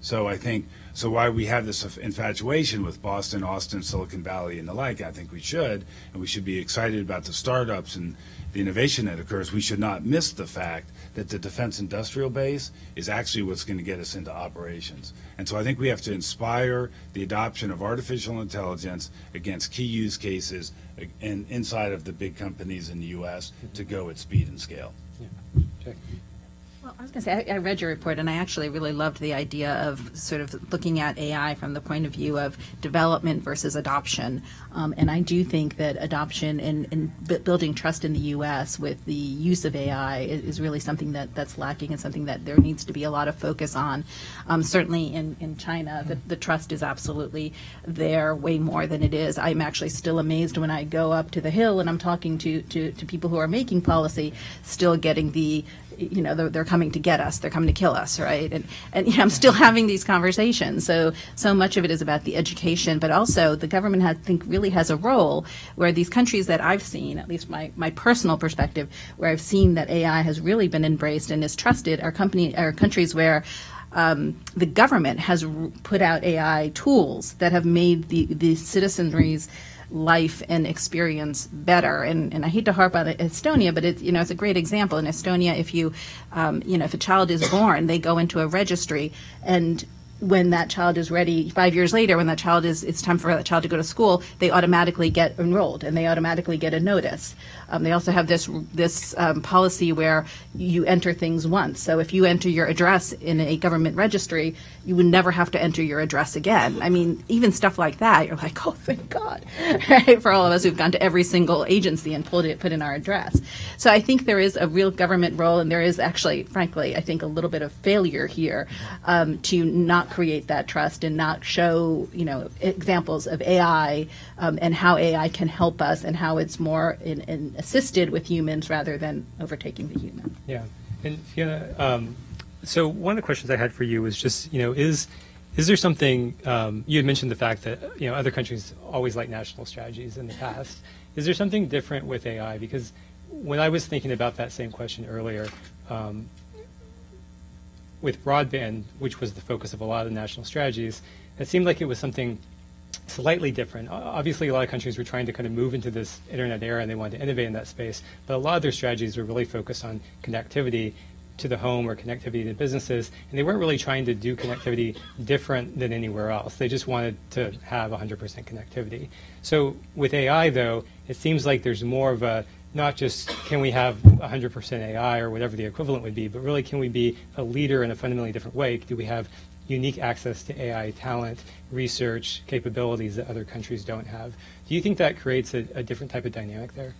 E: So I think, so why we have this infatuation with Boston, Austin, Silicon Valley, and the like, I think we should, and we should be excited about the startups and the innovation that occurs. We should not miss the fact that the defense industrial base is actually what's going to get us into operations. And so I think we have to inspire the adoption of artificial intelligence against key use cases and inside of the big companies in the U.S. to go at speed and scale.
A: Check.
D: Well, I was going to say, I, I read your report, and I actually really loved the idea of sort of looking at AI from the point of view of development versus adoption. Um, and I do think that adoption and, building trust in the U.S. with the use of AI is, is really something that, that's lacking and something that there needs to be a lot of focus on. Um, certainly in, in China, the, the trust is absolutely there way more than it is. I'm actually still amazed when I go up to the Hill and I'm talking to, to, to people who are making policy, still getting the you know they're, they're coming to get us they're coming to kill us right? And and you know, i'm still having these conversations. So so much of it is about the education but also the government has, I think really has a role where these countries that i've seen at least my my personal perspective where i've seen that ai has really been embraced and is trusted are company are countries where um, the government has put out AI tools that have made the, the citizenry's life and experience better. And, and I hate to harp on Estonia, but it, you know, it's a great example. In Estonia, if you, um, you know, if a child is born, they go into a registry and when that child is ready five years later when that child is it's time for that child to go to school they automatically get enrolled and they automatically get a notice. Um, they also have this this um, policy where you enter things once. So if you enter your address in a government registry you would never have to enter your address again. I mean even stuff like that you're like oh thank god right for all of us who've gone to every single agency and pulled it put in our address. So i think there is a real government role and there is actually frankly i think a little bit of failure here um, to not create that trust and not show you know examples of AI um, and how AI can help us and how it's more in, in assisted with humans rather than overtaking the human.
A: Yeah, and Fiona, um, so one of the questions I had for you was just, you know, is is there something um, you had mentioned the fact that you know other countries always like national strategies in the past. Is there something different with AI? Because when I was thinking about that same question earlier, um, with broadband, which was the focus of a lot of the national strategies, it seemed like it was something slightly different. Obviously, a lot of countries were trying to kind of move into this internet era and they wanted to innovate in that space, but a lot of their strategies were really focused on connectivity to the home or connectivity to businesses, and they weren't really trying to do connectivity different than anywhere else. They just wanted to have 100% connectivity. So with AI, though, it seems like there's more of a not just can we have 100% AI or whatever the equivalent would be, but really can we be a leader in a fundamentally different way? Do we have unique access to AI talent, research, capabilities that other countries don't have? Do you think that creates a, a different type of dynamic there?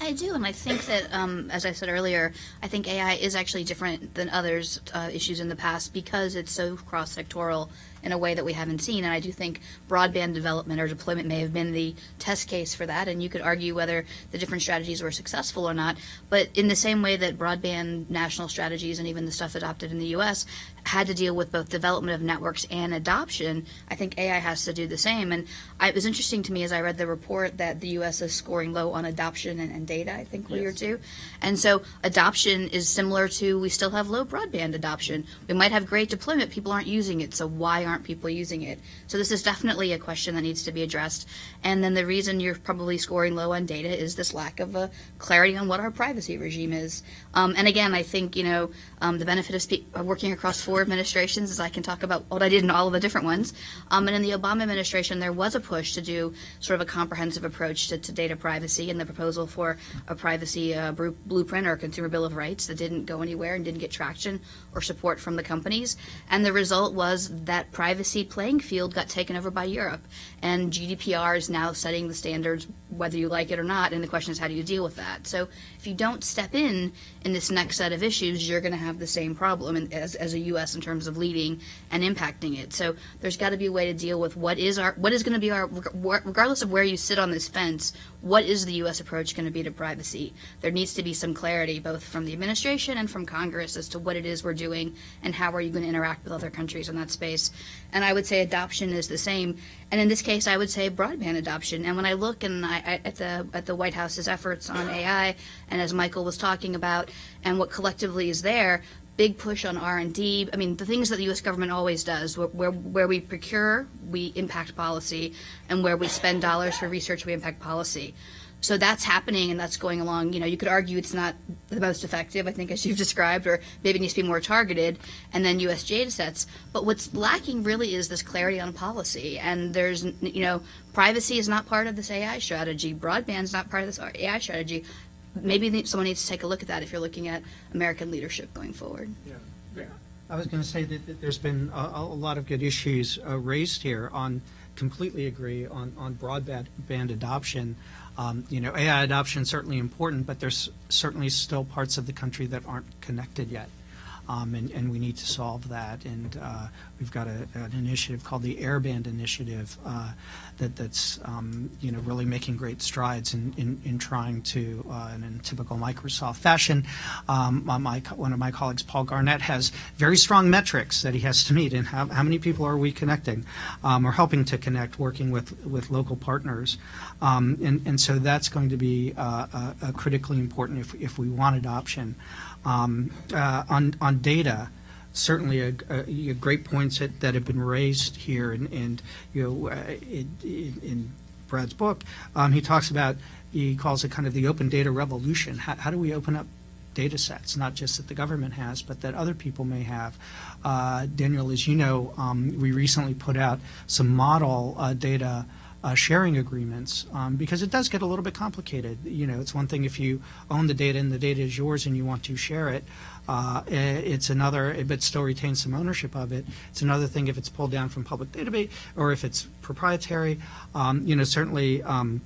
F: I, do, and I think that, um, as I said earlier, I think AI is actually different than others uh, issues in the past because it's so cross-sectoral in a way that we haven't seen. And I do think broadband development or deployment may have been the test case for that. And you could argue whether the different strategies were successful or not. But in the same way that broadband national strategies and even the stuff adopted in the U.S. had to deal with both development of networks and adoption, I think AI has to do the same. And I, it was interesting to me as I read the report that the U.S. is scoring low on adoption and, and data, I think, were your two. And so adoption is similar to we still have low broadband adoption. We might have great deployment, people aren't using it. So why aren't people using it? So this is definitely a question that needs to be addressed. And then the reason you're probably scoring low on data is this lack of a clarity on what our privacy regime is. Um, and again, I think you know um, the benefit of, spe- working across four administrations is I can talk about what I did in all of the different ones. Um, and in the Obama administration, there was a push to do sort of a comprehensive approach to, to data privacy and the proposal for a privacy uh, blueprint or consumer bill of rights that didn't go anywhere and didn't get traction or support from the companies. And the result was that privacy playing field got taken over by Europe. And GDPR is now setting the standards, whether you like it or not. And the question is, how do you deal with that? So if you don't step in in this next set of issues, you're going to have the same problem as, as a U.S. in terms of leading and impacting it. So there's got to be a way to deal with what is our what is going to be our regardless of where you sit on this fence. What is the U.S. approach going to be to privacy? There needs to be some clarity, both from the administration and from Congress, as to what it is we're doing and how are you going to interact with other countries in that space. And I would say adoption is the same. And in this case, I would say broadband adoption. And when I look and I, at the at the White House's efforts on AI, and as Michael was talking about, and what collectively is there, big push on R&D. I mean, the things that the U.S. government always does, where, where, we procure, we impact policy, and where we spend dollars for research, we impact policy. So that's happening and that's going along. You know, you could argue it's not the most effective, I think, as you've described, or maybe it needs to be more targeted, and then U.S. data sets. But what's lacking really is this clarity on policy. And there's, you know, privacy is not part of this AI strategy. Broadband is not part of this AI strategy. Maybe someone needs to take a look at that if you're looking at American leadership going forward.
C: Yeah. yeah. I was going to say that, that there's been a, a, lot of good issues uh, raised here on completely agree on, on broadband band adoption. Um, you know, AI adoption is certainly important, but there's certainly still parts of the country that aren't connected yet. Um, and, and, we need to solve that. And uh, we've got a, an initiative called the Airband Initiative uh, that, that's um, you know really making great strides in, in, in trying to, uh, in, in typical Microsoft fashion. Um, my, one of my colleagues, Paul Garnett, has very strong metrics that he has to meet. And how, how many people are we connecting um, or helping to connect, working with, with local partners? Um, and, and so that's going to be uh, critically important if, if we want adoption. Um, uh, on, on data, certainly a, a, a great points that, that, have been raised here, and, and you know, uh, in, in, Brad's book, um, he talks about he calls it kind of the open data revolution. How, how, do we open up data sets, not just that the government has, but that other people may have? Uh, Daniel, as you know, um, we recently put out some model uh, data uh, sharing agreements um, because it does get a little bit complicated. You know, it's one thing if you own the data and the data is yours and you want to share it. Uh, it's another, but still retain some ownership of it. It's another thing if it's pulled down from public database or if it's proprietary. Um, you know, certainly. Um,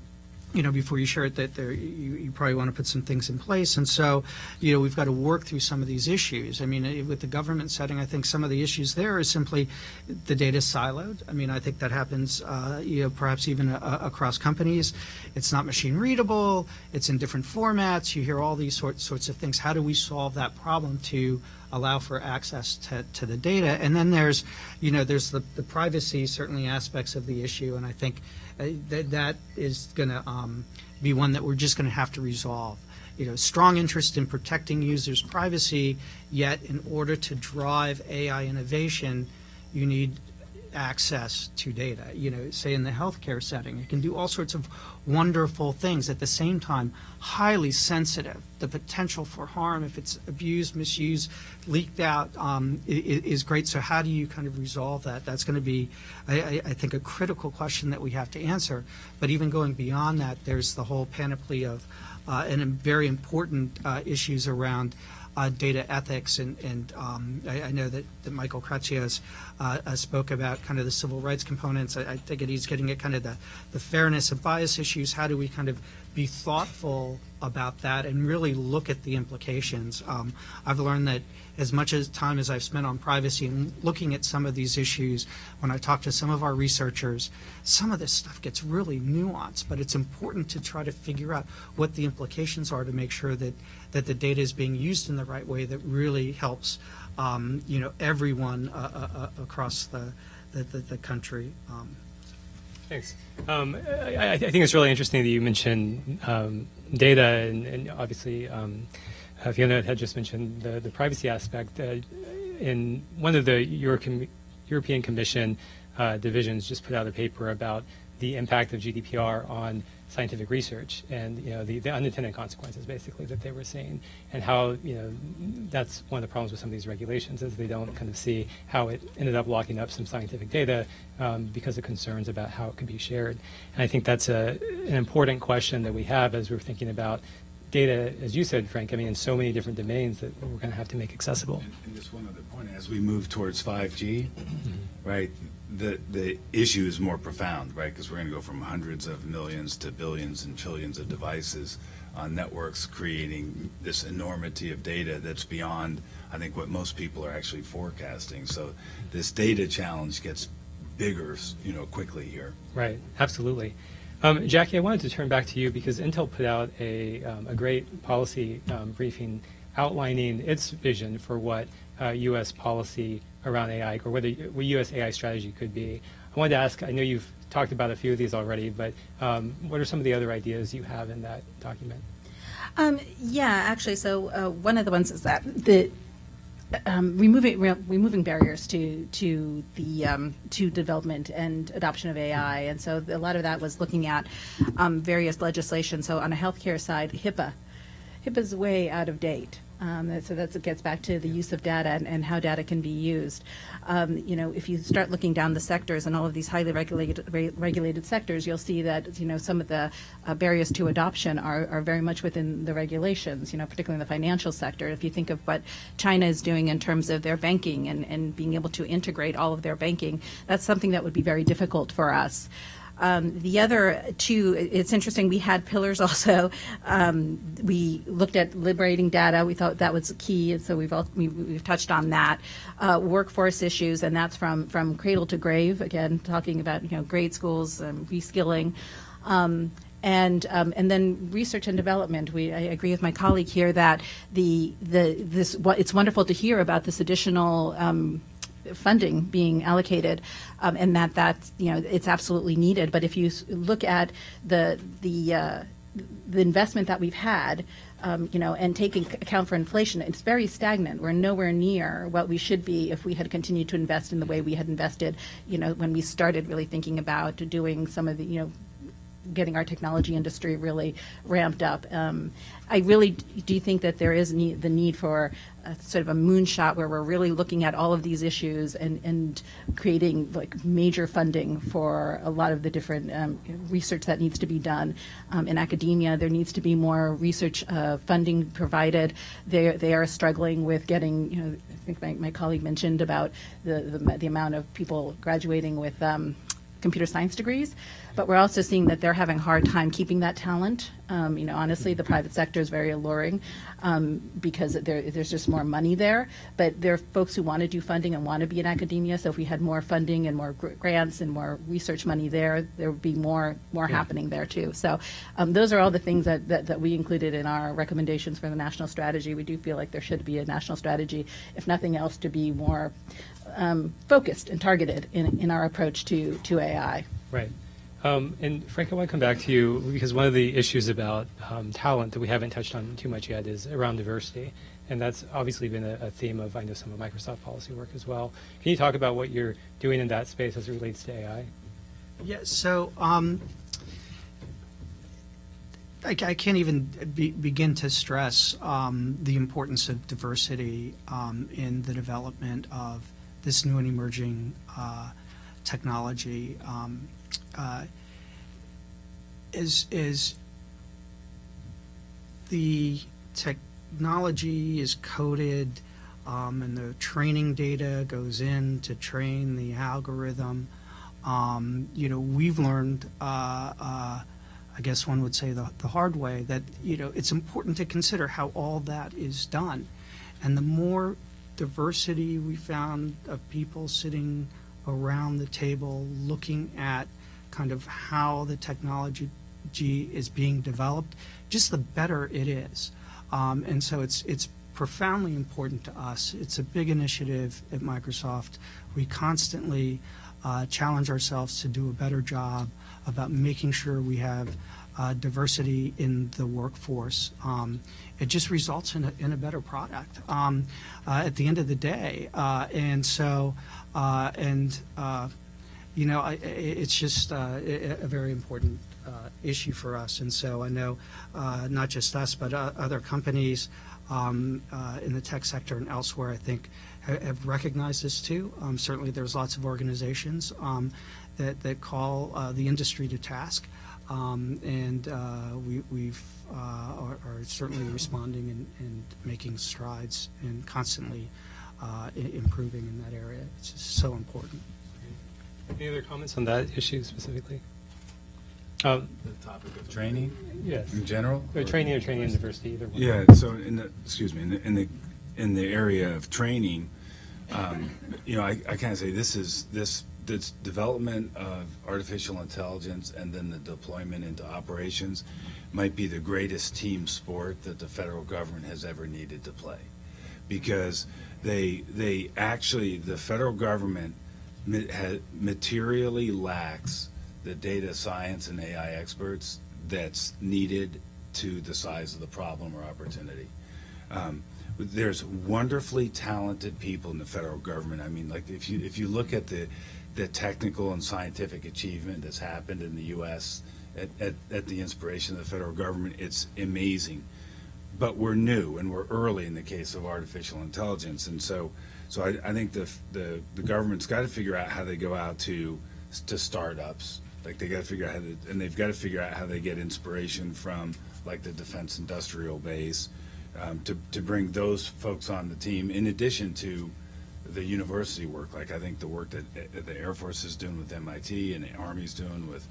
C: you know, before you share it, that there, you, you, probably want to put some things in place. And so, you know, we've got to work through some of these issues. I mean, with the government setting, I think some of the issues there is simply the data siloed. I mean, I think that happens, uh, you know, perhaps even uh, across companies. It's not machine readable. It's in different formats. You hear all these sorts sorts of things. How do we solve that problem to allow for access to, to the data? And then there's, you know, there's the, the privacy certainly aspects of the issue, and I think uh, that that is going to um, be one that we're just going to have to resolve. You know, strong interest in protecting users' privacy, yet in order to drive AI innovation, you need access to data. You know, say in the healthcare setting, it can do all sorts of wonderful things. At the same time, highly sensitive. The potential for harm, if it's abused, misused, leaked out, um, is great. So how do you kind of resolve that? That's going to be, I, I, I think, a critical question that we have to answer. But even going beyond that, there's the whole panoply of uh, and very important uh, issues around uh, data ethics, and, and um, I, I know that, that Michael Kratsios uh, uh, spoke about kind of the civil rights components. I, I think he's getting at kind of the, the fairness and bias issues. How do we kind of be thoughtful about that and really look at the implications? Um, I've learned that as much as time as I've spent on privacy and looking at some of these issues, when I talk to some of our researchers, some of this stuff gets really nuanced, but it's important to try to figure out what the implications are to make sure that, that the data is being used in the right way that really helps, um, you know, everyone uh, uh, uh, across the, the, the, the country. Um,
A: Thanks. Um, I, I think it's really interesting that you mentioned um, data, and, and obviously um, uh, Fiona had just mentioned the, the privacy aspect. Uh, in one of the Euro- European Commission uh, divisions, just put out a paper about the impact of GDPR on scientific research and you know the, the unintended consequences basically that they were seeing and how you know that's one of the problems with some of these regulations is they don't kind of see how it ended up locking up some scientific data um, because of concerns about how it could be shared. And I think that's a, an important question that we have as we're thinking about data as you said Frank I mean in so many different domains that we're going to have to make accessible.
E: And, and just one other point, as we move towards 5G, right, the, the issue is more profound, right? Because we're going to go from hundreds of millions to billions and trillions of devices on networks creating this enormity of data that's beyond, I think, what most people are actually forecasting. So this data challenge gets bigger, you know, quickly here.
A: Right, absolutely. Um, Jackie, I wanted to turn back to you because Intel put out a, um, a great policy um, briefing outlining its vision for what uh, U.S. policy around AI or whether what U.S. AI strategy could be. I wanted to ask, I know you've talked about a few of these already, but um, what are some of the other ideas you have in that document?
D: Um, yeah, actually, so uh, one of the ones is that the um, removing re- removing barriers to to the um, to development and adoption of AI, and so a lot of that was looking at um, various legislation. So on a healthcare side, HIPAA, HIPAA's way out of date. Um, so that's, it gets back to the use of data and, and how data can be used. Um, you know, if you start looking down the sectors and all of these highly regulated re- regulated sectors, you'll see that you know some of the uh, barriers to adoption are, are very much within the regulations. You know, particularly in the financial sector. If you think of what China is doing in terms of their banking and, and being able to integrate all of their banking, that's something that would be very difficult for us. Um, the other two, it's interesting, we had pillars also. Um, we looked at liberating data. We thought that was key, and so we've, all, we, we've touched on that. Uh, workforce issues, and that's from, from cradle to grave, again, talking about you know grade schools and reskilling. Um, and um, and then research and development. We I agree with my colleague here that the the this what it's wonderful to hear about this additional um, funding being allocated, um, and that that you know it's absolutely needed. But if you look at the the uh, the investment that we've had, um, you know, and taking account for inflation, it's very stagnant. We're nowhere near what we should be if we had continued to invest in the way we had invested, you know, when we started really thinking about doing some of the, you know, getting our technology industry really ramped up. Um, I really do think that there is need, the need for sort of a moonshot where we're really looking at all of these issues and, and creating like major funding for a lot of the different um, research that needs to be done um, in academia. There needs to be more research uh, funding provided. They they are struggling with getting. You know, I think my, my colleague mentioned about the, the the amount of people graduating with. Um, computer science degrees, but we're also seeing that they're having a hard time keeping that talent. Um, you know, honestly, the private sector is very alluring um, because there, there's just more money there. But there are folks who want to do funding and want to be in academia. So if we had more funding and more gr- grants and more research money there, there would be more more happening there too. So um, those are all the things that, that, that we included in our recommendations for the national strategy. We do feel like there should be a national strategy, if nothing else, to be more um, focused and targeted in, in our approach to, to AI.
A: Right. Um, and Frank, I want to come back to you because one of the issues about um, talent that we haven't touched on too much yet is around diversity. And that's obviously been a, a theme of, I know, some of Microsoft policy work as well. Can you talk about what you're doing in that space as it relates to AI?
C: Yeah, so um, I, I can't even be, begin to stress um, the importance of diversity um, in the development of this new and emerging uh, technology. Um, uh, is is the technology is coded um, and the training data goes in to train the algorithm. Um, you know, we've learned, uh, uh, I guess one would say the, the hard way, that, you know, it's important to consider how all that is done. And the more diversity we found of people sitting around the table looking at kind of how the technology is being developed, just the better it is. Um, and so it's it's profoundly important to us. It's a big initiative at Microsoft. We constantly uh, challenge ourselves to do a better job about making sure we have uh, diversity in the workforce. Um, it just results in a, in a better product um, uh, at the end of the day. Uh, and so, uh, and uh, you know, I, it's just a, a very important uh, issue for us. And so I know uh, not just us, but uh, other companies um, uh, in the tech sector and elsewhere, I think, ha- have recognized this too. Um, certainly, there's lots of organizations um, that, that call uh, the industry to task. Um, and uh, we, we've uh, are, are certainly responding and, and making strides and constantly uh, improving in that area. It's just so important.
A: Any other comments on that issue specifically? Um,
E: The topic of training
A: yes.
E: in general?
A: Or
E: or-
A: training or training and diversity, either one.
E: Yeah, so in the, excuse me, in the, in the, in the area of training, um, you know, I, I kind of say this is, this, this development of artificial intelligence and then the deployment into operations might be the greatest team sport that the federal government has ever needed to play. Because they, they actually, the federal government materially lacks the data science and AI experts that's needed to the size of the problem or opportunity. Um, there's wonderfully talented people in the federal government. I mean, like if you if you look at the the technical and scientific achievement that's happened in the U.S. At, at, at the inspiration of the federal government, it's amazing. But we're new and we're early in the case of artificial intelligence, and so so I, I think the the the government's got to figure out how they go out to to startups. Like they got to figure out how and they've got to figure out how they get inspiration from like the defense industrial base um, to to bring those folks on the team in addition to the university work. Like I think the work that the Air Force is doing with MIT and the Army's doing with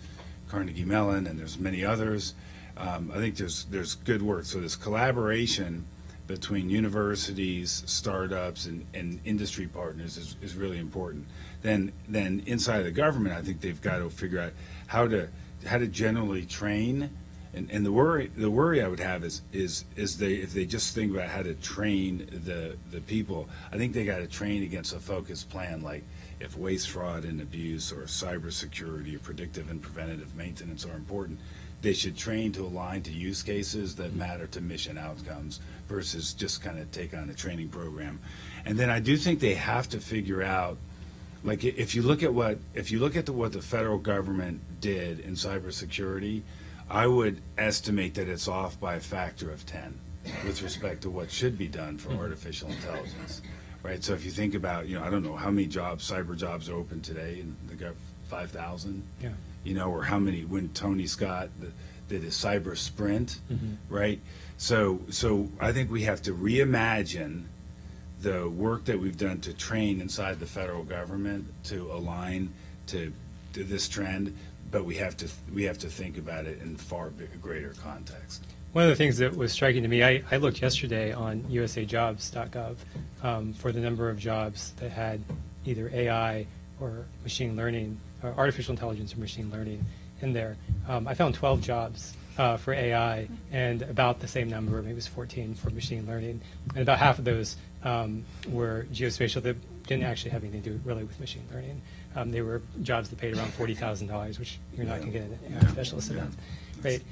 E: Carnegie Mellon, and there's many others. Um, I think there's there's good work. So this collaboration between universities, startups, and, and industry partners is, is really important. Then then inside the government, I think they've got to figure out how to how to generally train. And, and the worry the worry I would have is is is they if they just think about how to train the the people, I think they got to train against a focused plan like if waste, fraud, and abuse, or cybersecurity, or predictive and preventative maintenance are important, they should train to align to use cases that matter to mission outcomes versus just kind of take on a training program. And then I do think they have to figure out, like, if you look at what if you look at the, what the federal government did in cybersecurity, I would estimate that it's off by a factor of ten with respect to what should be done for artificial intelligence right? So if you think about, you know, I don't know how many jobs, cyber jobs are open today in the gov, five thousand?
A: Yeah.
E: You know, or how many, when Tony Scott the- did his cyber sprint, mm-hmm. right? So, so I think we have to reimagine the work that we've done to train inside the federal government to align to, to this trend, but we have to, we have to think about it in far big, greater context.
A: One of the things that was striking to me, I, I looked yesterday on usajobs.gov um, for the number of jobs that had either AI or machine learning, or artificial intelligence or machine learning in there. Um, I found 12 jobs uh, for AI and about the same number, maybe it was 14 for machine learning. And about half of those um, were geospatial that didn't actually have anything to do really with machine learning. Um, they were jobs that paid around $40,000, which you're not going to get an AI specialist in that. Right.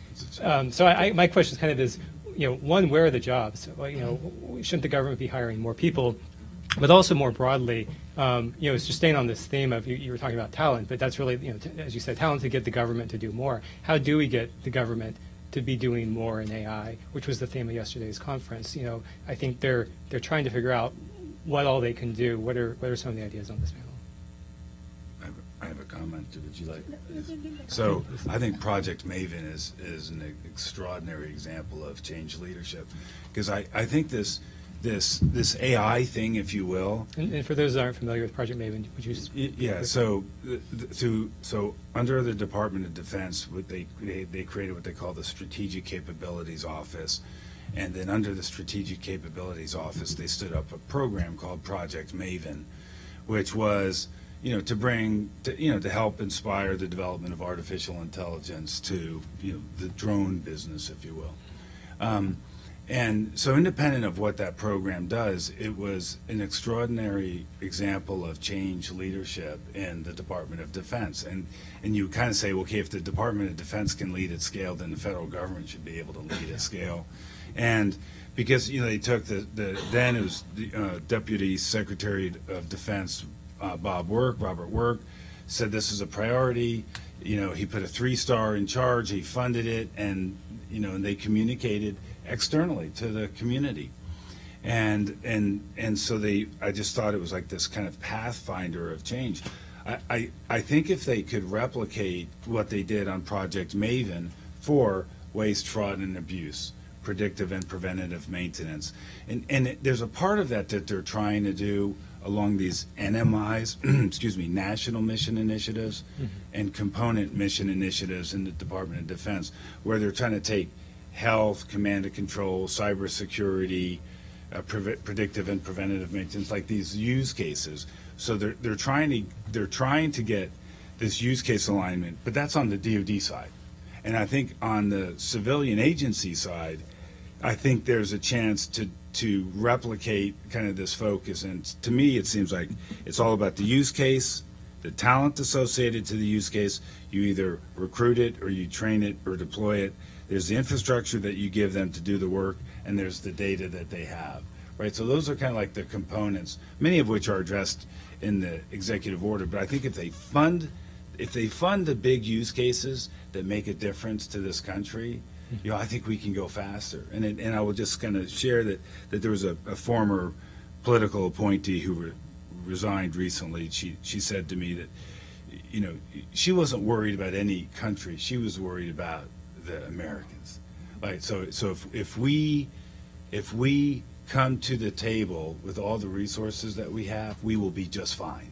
A: Um, so I, I, my question is kind of is, you know, one, where are the jobs? Well, You know, shouldn't the government be hiring more people? But also more broadly, um, you know, it's just staying on this theme of you, you were talking about talent, but that's really, you know, t- as you said, talent to get the government to do more. How do we get the government to be doing more in AI, which was the theme of yesterday's conference? You know, I think they're they're trying to figure out what all they can do. What are what are some of the ideas on this panel?
E: I have, a- I have a comment. Would you like? So I think Project Maven is, is an extraordinary example of change leadership. Because I, I think this, this, this AI thing, if you will,
A: And, and for those that aren't familiar with Project Maven, would you?
E: Yeah, so, th- th- to, so under the Department of Defense, what they, they, they created what they call the Strategic Capabilities Office. And then under the Strategic Capabilities Office, they stood up a program called Project Maven, which was, you know, to bring, to, you know, to help inspire the development of artificial intelligence to, you know, the drone business, if you will. Um, and so, independent of what that program does, it was an extraordinary example of change leadership in the Department of Defense. And and you kind of say, okay, if the Department of Defense can lead at scale, then the federal government should be able to lead at scale. And because you know they took the, the then it was the uh, Deputy Secretary of Defense uh, Bob Work, Robert Work, said this is a priority. You know, he put a three star in charge. He funded it, and you know, and they communicated externally to the community. And and and so they, I just thought it was like this kind of pathfinder of change. I, I, I think if they could replicate what they did on Project Maven for waste, fraud, and abuse, predictive and preventative maintenance, and and it, there's a part of that that they're trying to do along these NMIs, excuse me, national mission initiatives, and component mission initiatives in the Department of Defense, where they're trying to take health, command and control, cybersecurity, uh, pre- predictive and preventative maintenance, like these use cases. So they're they're trying to they're trying to get this use case alignment, but that's on the DoD side, and I think on the civilian agency side, I think there's a chance to to replicate kind of this focus. And to me, it seems like it's all about the use case, the talent associated to the use case. You either recruit it or you train it or deploy it. There's the infrastructure that you give them to do the work, and there's the data that they have. Right. So those are kind of like the components, many of which are addressed in the executive order. But I think if they fund if they fund the big use cases that make a difference to this country, you know, I think we can go faster. And it, and I will just kind of share that that there was a, a former political appointee who re- resigned recently. She she said to me that, you know, she wasn't worried about any country. She was worried about the Americans. Like so so if if we if we come to the table with all the resources that we have, we will be just fine.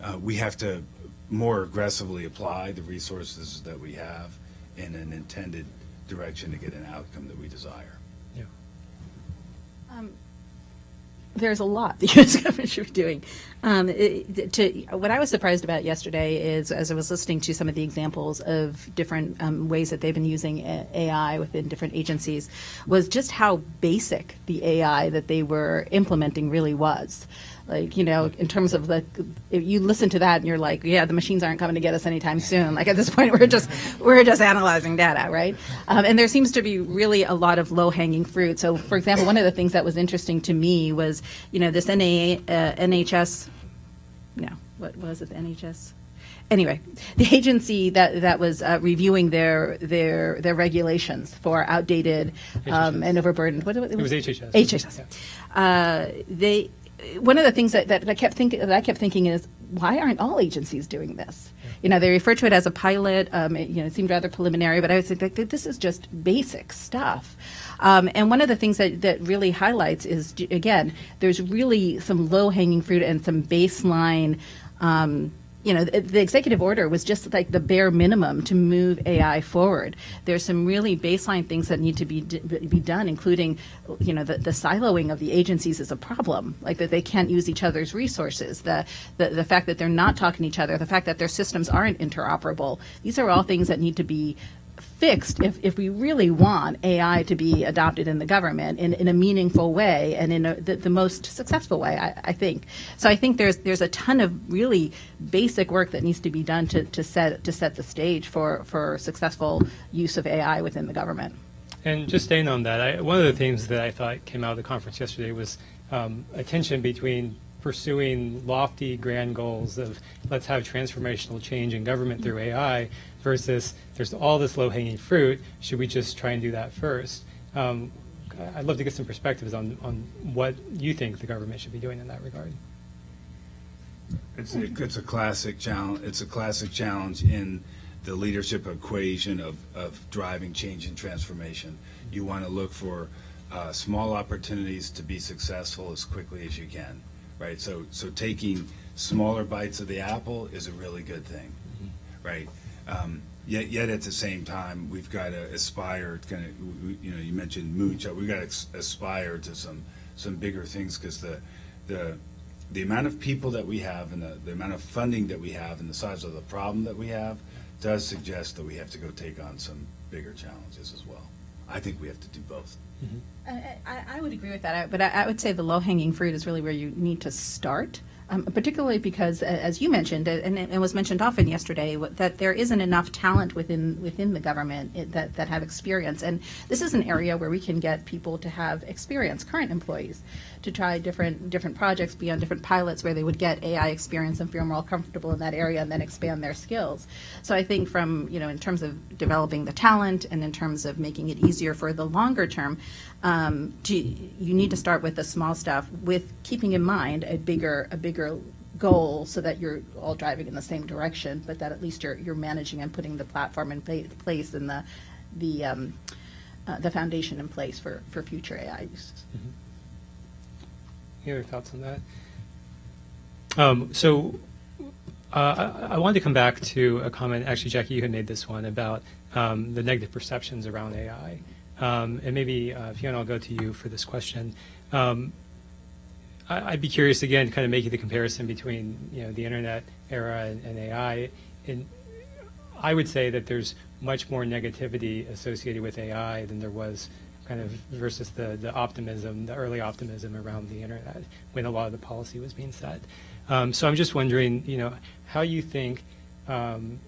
E: Uh, we have to more aggressively apply the resources that we have in an intended direction to get an outcome that we desire.
A: Yeah.
D: there's a lot the U.S. government should be doing. Um, it, to, what I was surprised about yesterday is, as I was listening to some of the examples of different um, ways that they've been using AI within different agencies, was just how basic the AI that they were implementing really was. Like, you know, in terms of the, if you listen to that and you're like, yeah, the machines aren't coming to get us anytime soon. Like at this point, we're just, we're just analyzing data, right? Um, and there seems to be really a lot of low hanging fruit. So, for example, one of the things that was interesting to me was, you know, this NA, uh, NHS, no, what was it, the NHS? Anyway, the agency that that was uh, reviewing their their their regulations for outdated um, and overburdened. What, what,
A: It was HHS.
D: HHS. Uh, they one of the things that, that I kept thinking that I kept thinking is why aren't all agencies doing this? You know, they refer to it as a pilot. Um, it, you know, it seemed rather preliminary, but I was like, this is just basic stuff. Um, and one of the things that, that really highlights is again, there's really some low hanging fruit and some baseline. Um, you know, the, the executive order was just like the bare minimum to move AI forward. There's some really baseline things that need to be be done, including, you know, the, the siloing of the agencies is a problem. Like that they can't use each other's resources. The, the the fact that they're not talking to each other. The fact that their systems aren't interoperable. These are all things that need to be fixed if, if we really want AI to be adopted in the government in, in a meaningful way and in a, the, the most successful way, I, I think. So I think there's there's a ton of really basic work that needs to be done to, to set to set the stage for, for successful use of AI within the government.
A: And just staying on that, I, one of the themes that I thought came out of the conference yesterday was um, a tension between pursuing lofty, grand goals of let's have transformational change in government through AI versus there's all this low-hanging fruit. Should we just try and do that first? Um, I'd love to get some perspectives on, on what you think the government should be doing in that regard.
E: It's a, it's a classic challenge. It's a classic challenge in the leadership equation of, of driving change and transformation. You want to look for uh, small opportunities to be successful as quickly as you can, right? So so taking smaller bites of the apple is a really good thing, right? Um, yet yet at the same time, we've got to aspire. Kind of, you know, you mentioned moonshot. We've got to aspire to some some bigger things because the the the amount of people that we have and the, the amount of funding that we have and the size of the problem that we have does suggest that we have to go take on some bigger challenges as well. I think we have to do both.
D: I, I- I would agree with that, but I, I would say the low-hanging fruit is really where you need to start, um, particularly because, as you mentioned, and it was mentioned often yesterday, that there isn't enough talent within within the government that that have experience, and this is an area where we can get people to have experience, current employees, to try different different projects, be on different pilots where they would get AI experience and feel more comfortable in that area, and then expand their skills. So I think from you know in terms of developing the talent and in terms of making it easier for the longer term, um, to, you need to start with the small stuff with keeping in mind a bigger a bigger goal so that you're all driving in the same direction, but that at least you're you're managing and putting the platform in pla- place and the the um, uh, the foundation in place for, for future AI uses.
A: Any other thoughts on that? Um, so uh, I, I wanted to come back to a comment. Actually, Jackie, you had made this one about um, the negative perceptions around AI. Um, and maybe, uh, Fiona, I'll go to you for this question. Um, I, I'd be curious again, kind of making the comparison between you know the internet era and, and AI. And I would say that there's much more negativity associated with AI than there was kind of versus the, the optimism, the early optimism around the internet when a lot of the policy was being set. Um, so I'm just wondering, you know, how you think, um,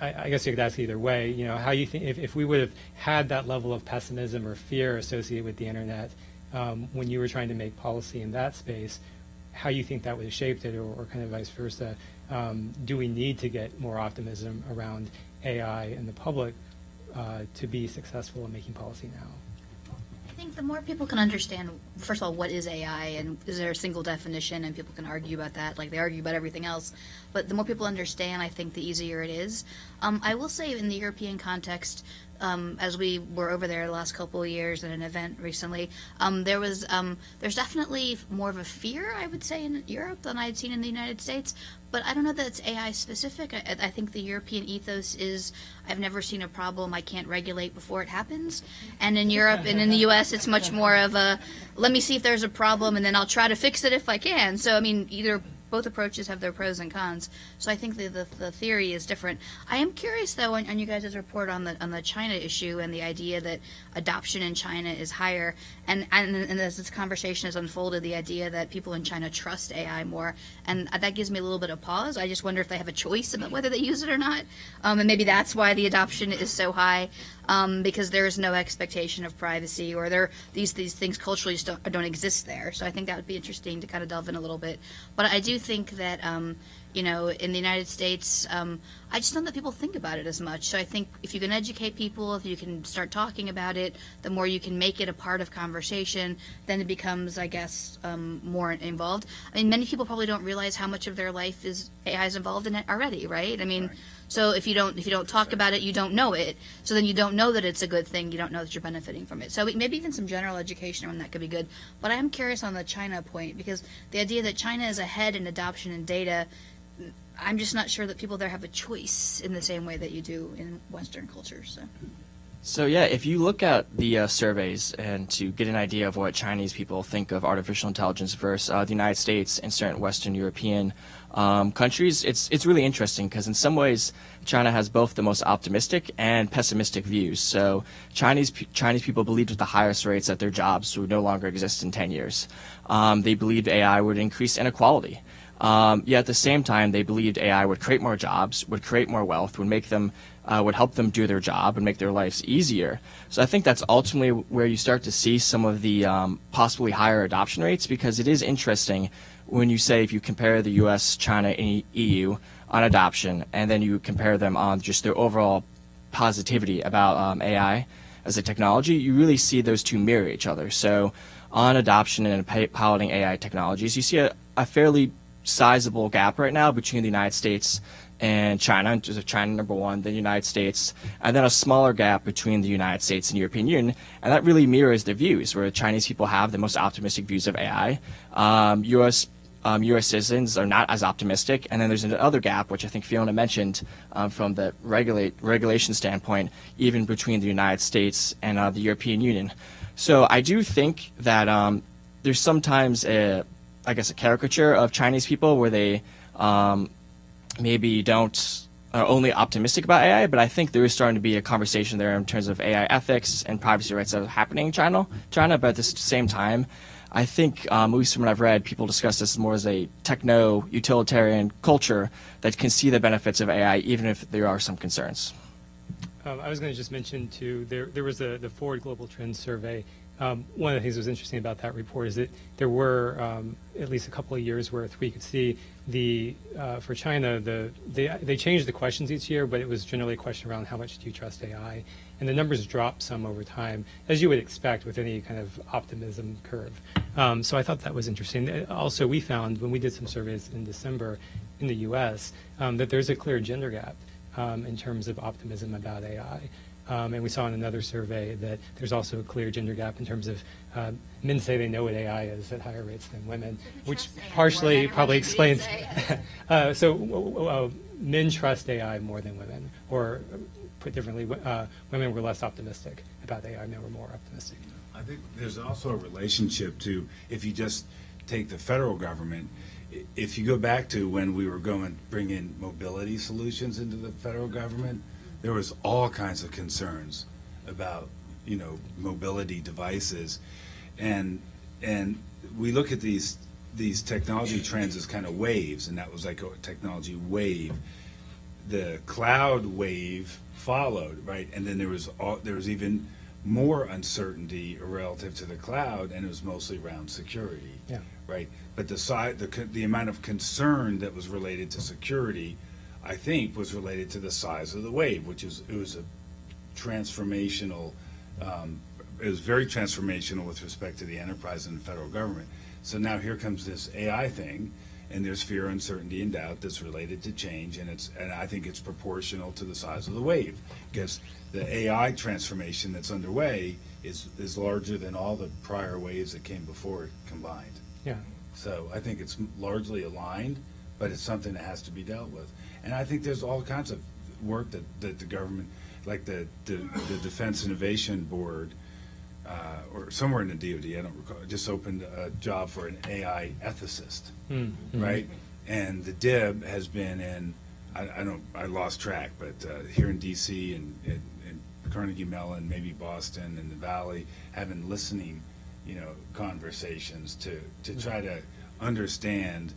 A: I, I guess you could ask either way, you know, how you think, if, if we would have had that level of pessimism or fear associated with the internet um, when you were trying to make policy in that space, how you think that would have shaped it, or, or kind of vice versa. Um, do we need to get more optimism around AI and the public uh, to be successful in making policy now?
F: I think the more people can understand, first of all, what is AI and is there a single definition, and people can argue about that, like they argue about everything else. But the more people understand, I think the easier it is. Um, I will say, in the European context, um, as we were over there the last couple of years at an event recently, um, there was um, there's definitely more of a fear, I would say, in Europe than I had seen in the United States. But I don't know that it's AI specific. I, I think the European ethos is I've never seen a problem I can't regulate before it happens. And in Europe and in the US, it's much more of a let me see if there's a problem and then I'll try to fix it if I can. So, I mean, either both approaches have their pros and cons. So I think the, the, the theory is different. I am curious though on, on you guys' report on the on the China issue and the idea that adoption in China is higher. And, and and as this conversation has unfolded, the idea that people in China trust AI more, and that gives me a little bit of pause. I just wonder if they have a choice about whether they use it or not, um, and maybe that's why the adoption is so high, um, because there is no expectation of privacy, or there these these things culturally don't, don't exist there. So I think that would be interesting to kind of delve in a little bit. But I do think that. Um, you know, in the United States, um, I just don't that people think about it as much. So I think if you can educate people, if you can start talking about it, the more you can make it a part of conversation, then it becomes, I guess, um, more involved. I mean, many people probably don't realize how much of their life is AI is involved in it already, right? I mean, so if you don't if you don't talk about it, you don't know it. So then you don't know that it's a good thing. You don't know that you're benefiting from it. So maybe even some general education on that could be good. But I am curious on the China point because the idea that China is ahead in adoption and data. I'm just not sure that people there have a choice in the same way that you do in Western cultures. So.
G: So yeah, if you look at the uh, surveys and to get an idea of what Chinese people think of artificial intelligence versus uh, the United States and certain Western European um, countries, it's it's really interesting because in some ways China has both the most optimistic and pessimistic views. So Chinese Chinese people believed at the highest rates that their jobs would no longer exist in 10 years. Um, they believed AI would increase inequality. Um, yet at the same time, they believed AI would create more jobs, would create more wealth, would make them, uh, would help them do their job and make their lives easier. So I think that's ultimately where you start to see some of the um, possibly higher adoption rates because it is interesting when you say if you compare the U.S., China, and EU on adoption, and then you compare them on just their overall positivity about um, AI as a technology, you really see those two mirror each other. So on adoption and piloting AI technologies, you see a, a fairly sizable gap right now between the United States and China, China number one, then the United States, and then a smaller gap between the United States and European Union. And that really mirrors the views, where Chinese people have the most optimistic views of AI. Um, U.S. Um, U.S. citizens are not as optimistic, and then there's another gap, which I think Fiona mentioned um, from the regulate regulation standpoint, even between the United States and uh, the European Union. So I do think that um, there's sometimes a, I guess, a caricature of Chinese people where they um, maybe you don't are only optimistic about AI, but I think there is starting to be a conversation there in terms of AI ethics and privacy rights that are happening in China. China, but at the same time, I think, um, at least from what I've read, people discuss this more as a techno utilitarian culture that can see the benefits of AI, even if there are some concerns.
A: Um, I was going to just mention too. There, there was a, the Ford Global Trends survey. Um, one of the things that was interesting about that report is that there were um, at least a couple of years worth we could see the uh, for China the they they changed the questions each year, but it was generally a question around how much do you trust AI, and the numbers dropped some over time, as you would expect with any kind of optimism curve. Um, so I thought that was interesting. Uh, Also, we found when we did some surveys in December in the U.S. um, that there's a clear gender gap um, in terms of optimism about AI. Um, and we saw in another survey that there's also a clear gender gap in terms of uh, men say they know what AI is at higher rates than women, which
F: trust AI more
A: partially
F: than
A: probably
F: women, do you
A: explains. uh, so w- w- uh, men trust AI more than women, or uh, put differently, uh, women were less optimistic about AI, men were more optimistic.
E: I think there's also a relationship to, if you just take the federal government, if you go back to when we were going, bringing mobility solutions into the federal government, there was all kinds of concerns about, you know, mobility devices. And, and we look at these, these technology trends as kind of waves, and that was like a technology wave the cloud wave followed, right? And then there was all, there was even more uncertainty relative to the cloud, and it was mostly around security,
A: Yeah.
E: right? But the side, the the amount of concern that was related to security, I think, was related to the size of the wave, which is it was a transformational. Um, it was very transformational with respect to the enterprise and the federal government. So now here comes this AI thing, and there's fear, uncertainty, and doubt that's related to change, and it's and I think it's proportional to the size of the wave because the AI transformation that's underway is is larger than all the prior waves that came before it combined.
A: Yeah.
E: So I think it's largely aligned, but it's something that has to be dealt with. And I think there's all kinds of work that, that the government, like the, the, the Defense Innovation Board, uh, or somewhere in the DoD, I don't recall, just opened a job for an AI ethicist, right? And the DIB has been in, I, I don't, I lost track, but uh, here in DC and, and, and Carnegie Mellon, maybe Boston and the Valley, having listening, you know, conversations to, to try to understand,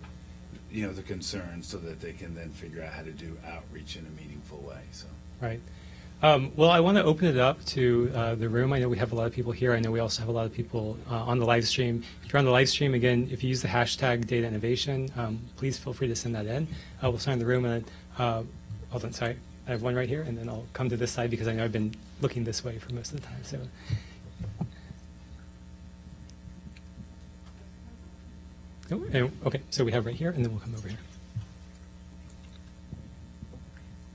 E: you know, the concerns so that they can then figure out how to do outreach in a meaningful way, so.
A: Right. Um, well, I want to open it up to uh, the room. I know we have a lot of people here. I know we also have a lot of people uh, on the live stream. If you're on the live stream, again, if you use the hashtag data innovation, um, please feel free to send that in. Uh, we'll sign the room. And uh, hold on, sorry. I have one right here, and then I'll come to this side because I know I've been looking this way for most of the time. So. And- okay, so we have right here, and then we'll come over here.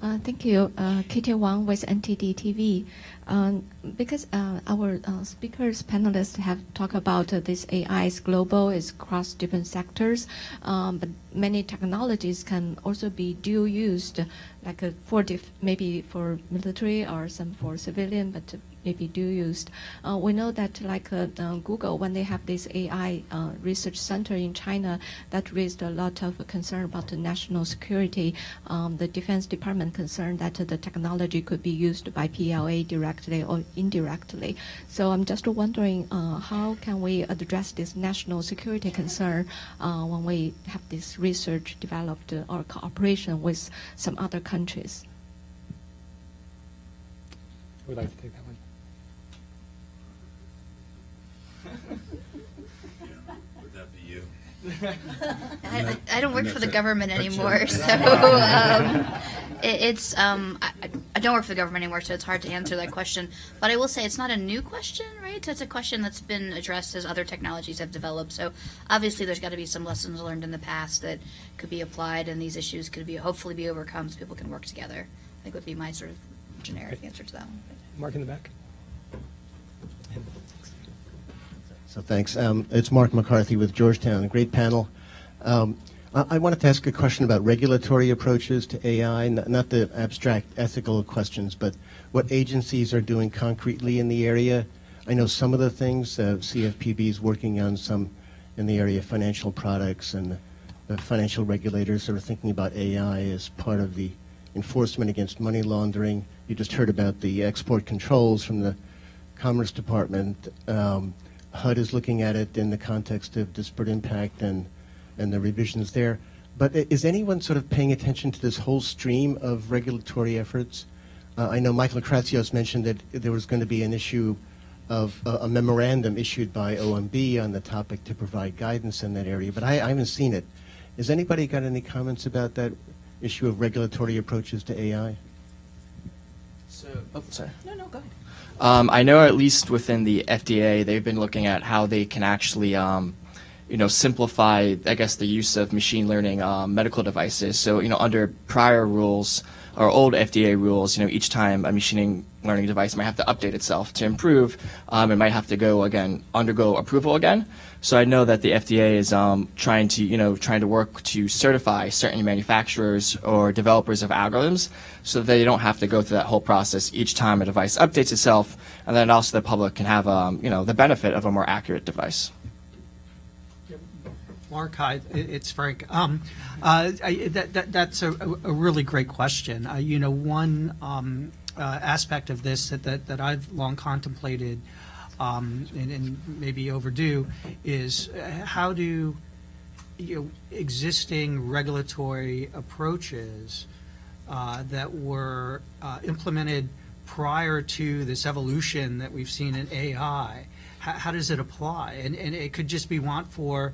H: Uh, Thank you. Uh, Katie Wang with NTD TV. Um, Because uh, our uh, speakers, panelists have talked about uh, this AI is global, it's across different sectors, um, but many technologies can also be dual used, like uh, for maybe for military or some for civilian, but maybe do used. Uh, we know that like uh, Google, when they have this AI uh, research center in China, that raised a lot of concern about the national security. Um, the Defense Department concerned that the technology could be used by PLA directly or indirectly. So I'm just wondering how can we address this national security concern when we have this research developed or cooperation with some other countries?
A: Would like to take that one?
E: Would that be you?
F: I, I- I don't work for the government anymore, so um, it, it's um, I, I- I don't work for the government anymore, so it's hard to answer that question. But I will say it's not a new question, right? It's a question that's been addressed as other technologies have developed. So obviously, there's got to be some lessons learned in the past that could be applied, and these issues could be hopefully be overcome so people can work together. I think would be my sort of generic answer to that one.
A: Mark in the back.
I: So thanks. Um, it's Mark MacCarthy with Georgetown. Great panel. Um, I, wanted to ask a question about regulatory approaches to AI, n- not the abstract ethical questions, but what agencies are doing concretely in the area. I know some of the things. Uh, CFPB is working on some in the area of financial products, and the financial regulators are thinking about AI as part of the enforcement against money laundering. You just heard about the export controls from the Commerce Department. Um, HUD is looking at it in the context of disparate impact and, and the revisions there. But is anyone sort of paying attention to this whole stream of regulatory efforts? Uh, I know Michael Kratsios mentioned that there was going to be an issue of uh, a memorandum issued by OMB on the topic to provide guidance in that area, but I, I haven't seen it. Has anybody got any comments about that issue of regulatory approaches to AI?
G: So, oh, sorry.
D: No, no, go ahead.
G: Um, I know at least within the FDA, they've been looking at how they can actually, um, you know, simplify, I guess, the use of machine learning um, medical devices. So, you know, under prior rules or old FDA rules, you know, each time a machine learning device might have to update itself to improve, um, it might have to go again, undergo approval again. So I know that the FDA is um, trying to, you know, trying to work to certify certain manufacturers or developers of algorithms so that they don't have to go through that whole process each time a device updates itself, and then also the public can have, um, you know, the benefit of a more accurate device.
C: Mark, hi, it's Frank. Um, uh, I, that, that, that's a, a really great question. Uh, you know, one um, uh, aspect of this that, that, that I've long contemplated um, and, and maybe overdue is uh, how do you know, existing regulatory approaches uh, that were uh, implemented prior to this evolution that we've seen in AI, how, how does it apply? And, and it could just be want for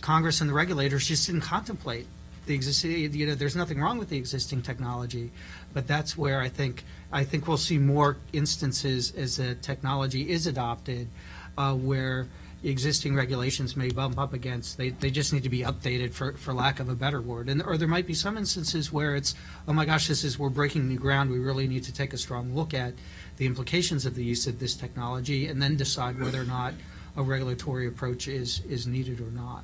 C: Congress and the regulators just didn't contemplate the existing, you know, there's nothing wrong with the existing technology, but that's where I think, I think we'll see more instances as the technology is adopted, uh, where existing regulations may bump up against, they, they just need to be updated for, for lack of a better word. And, or there might be some instances where it's, oh my gosh, this is, we're breaking new ground, we really need to take a strong look at the implications of the use of this technology and then decide whether or not a regulatory approach is, is needed or not.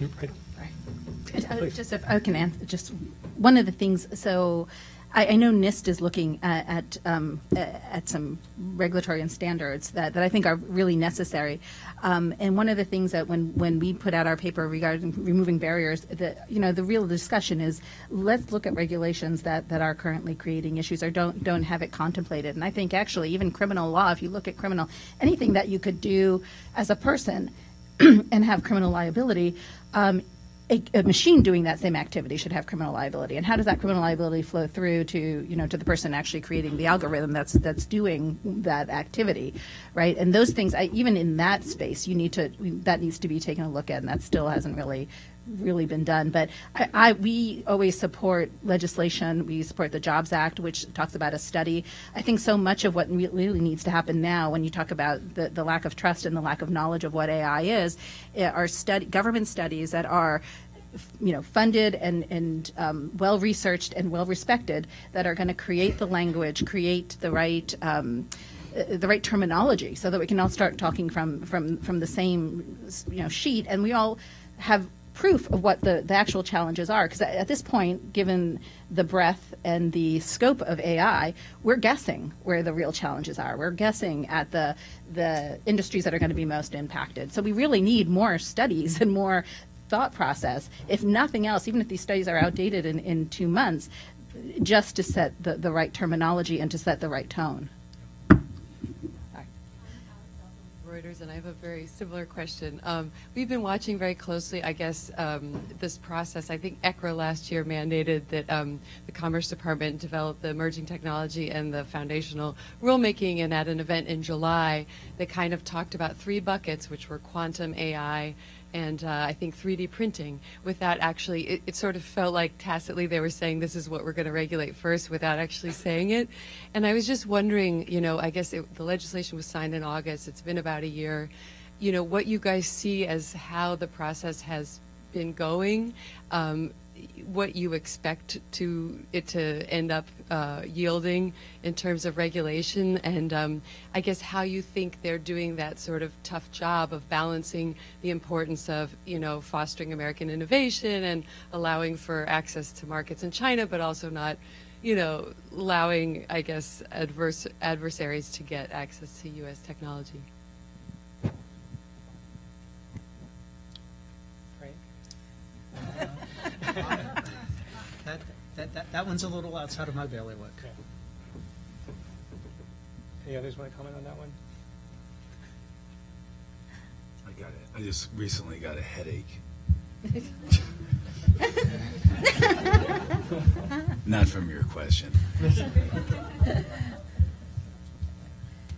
A: Right.
D: Uh, Just if I can answer, just one of the things, so I, I know NIST is looking at, at, um, at some regulatory and standards that, that I think are really necessary. Um, and one of the things that when, when we put out our paper regarding removing barriers, that, you know, the real discussion is let's look at regulations that, that are currently creating issues or don't, don't have it contemplated. And I think actually even criminal law, if you look at criminal, anything that you could do as a person and have criminal liability, um, a, a machine doing that same activity should have criminal liability. And how does that criminal liability flow through to you know to the person actually creating the algorithm that's that's doing that activity, right? And those things, I, even in that space, you need to that needs to be taken a look at, and that still hasn't really really been done. But I, I we always support legislation. We support the Jobs Act, which talks about a study. I think so much of what really needs to happen now, when you talk about the, the lack of trust and the lack of knowledge of what AI is, eh, are study government studies that are you know, funded and, and um, well researched and well respected that are going to create the language, create the right um, uh, the right terminology, so that we can all start talking from from from the same you know sheet, and we all have proof of what the, the actual challenges are. Because at this point, given the breadth and the scope of AI, we're guessing where the real challenges are. We're guessing at the the industries that are going to be most impacted. So we really need more studies and more thought process. If nothing else, even if these studies are outdated in, in two months, just to set the, the right terminology and to set the right tone.
J: Reuters, and I have a very similar question. Um, we've been watching very closely, I guess, um, this process. I think ECRA last year mandated that um, the Commerce Department develop the emerging technology and the foundational rulemaking. And at an event in July, they kind of talked about three buckets, which were quantum AI, and uh, I think 3D printing. Without actually, it, it, sort of felt like tacitly they were saying this is what we're going to regulate first, without actually saying it. And I was just wondering, you know, I guess it, the legislation was signed in August. It's been about a year. You know, what you guys see as how the process has been going. Um, what you expect to it to end up uh, yielding in terms of regulation, and um, I guess how you think they're doing that sort of tough job of balancing the importance of you know fostering American innovation and allowing for access to markets in China, but also not you know allowing I guess adverse adversaries to get access to U.S. technology.
C: That, that, that, that one's a little outside of my bailiwick.
A: Okay. Any others want to comment on that one?
E: I got it. I just recently got a headache. Not from your question.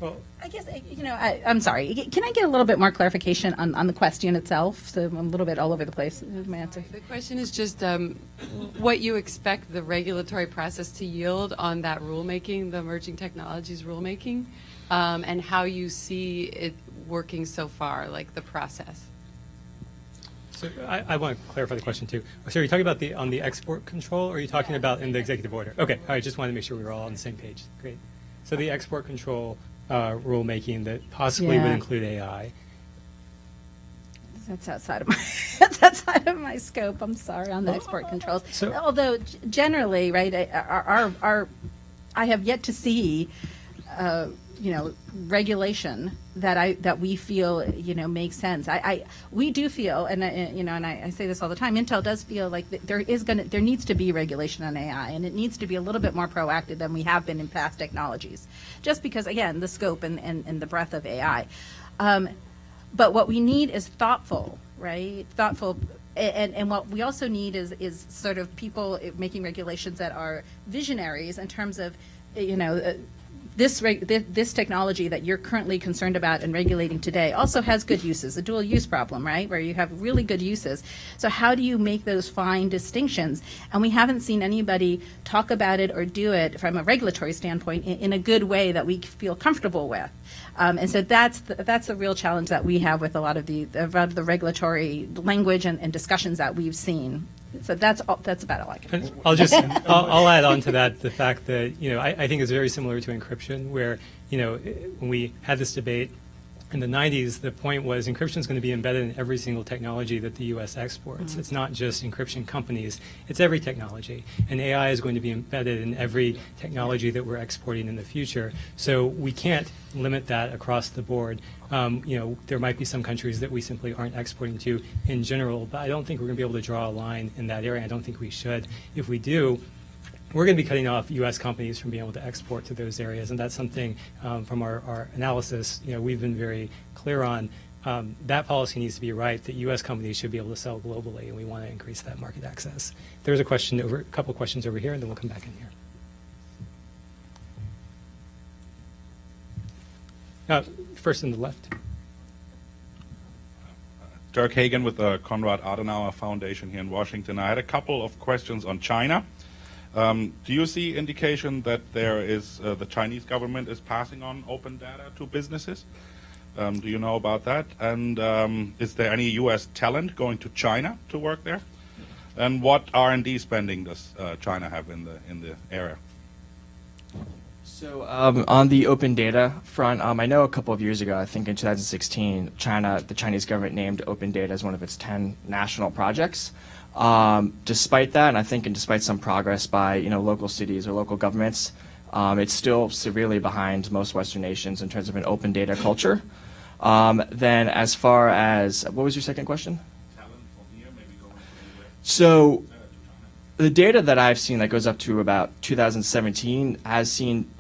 A: Well,
D: I guess, you know, I, am sorry. Can I get a little bit more clarification on, on the question itself? So I'm a little bit all over the place with my answer.
J: The question is just um, what you expect the regulatory process to yield on that rulemaking, the emerging technologies rulemaking, um, and how you see it working so far, like the process.
A: So I, I, want to clarify the question too. So are you talking about the on the export control, or are you talking about in the executive order? Okay, I just wanted to make sure we were all on the same page. Great. So the export control uh, rulemaking that possibly yeah. would include AI.
D: That's outside of my that's outside of my scope. I'm sorry on the export controls. So, Although generally, right, our, our, our I have yet to see. Uh, you know regulation that I that we feel you know makes sense. I, I we do feel, and I, you know, and I, I, say this all the time. Intel does feel like there is going to there needs to be regulation on AI, and it needs to be a little bit more proactive than we have been in past technologies, just because again the scope and and, and the breadth of AI. Um, but what we need is thoughtful, right? Thoughtful and, and what we also need is is sort of people making regulations that are visionaries in terms of you know uh, this, this technology that you're currently concerned about and regulating today also has good uses, a dual use problem, right? Where you have really good uses. So how do you make those fine distinctions? And we haven't seen anybody talk about it or do it from a regulatory standpoint in, in a good way that we feel comfortable with. Um, and so that's the, that's the real challenge that we have with a lot of the, of the regulatory language and, and discussions that we've seen so that's all, that's about all I can.
A: I'll just I'll, I'll, add on to that the fact that you know I, I think it's very similar to encryption, where you know when we had this debate in the 90s, the point was encryption is going to be embedded in every single technology that the U.S. exports. Mm-hmm. It's not just encryption companies, it's every technology. And AI is going to be embedded in every technology that we're exporting in the future. So we can't limit that across the board. Um, you know, there might be some countries that we simply aren't exporting to in general, but I don't think we're going to be able to draw a line in that area. I don't think we should. If we do, we're going to be cutting off U.S. companies from being able to export to those areas, and that's something um, from our, our, analysis, you know, we've been very clear on. Um, that policy needs to be right. That U.S. companies should be able to sell globally, and we want to increase that market access. There's a question over, a couple questions over here, and then we'll come back in here. Uh, first in the left.
K: Dirk Hagen with the Konrad Adenauer Foundation here in Washington. I had a couple of questions on China. Um, do you see indication that there is uh, the Chinese government is passing on open data to businesses? Um, do you know about that? And um, is there any U.S. talent going to China to work there? And what R&D spending does uh, China have in the in the area?
G: So um, on the open data front, um, I know a couple of years ago, I think in 2016, China, the Chinese government named open data as one of its 10 national projects. Um, despite that, and I think and despite some progress by you know local cities or local governments, um, it's still severely behind most Western nations in terms of an open data culture. Um, then, as far as what was your second question? So the data that I've seen that goes up to about 2017 has seen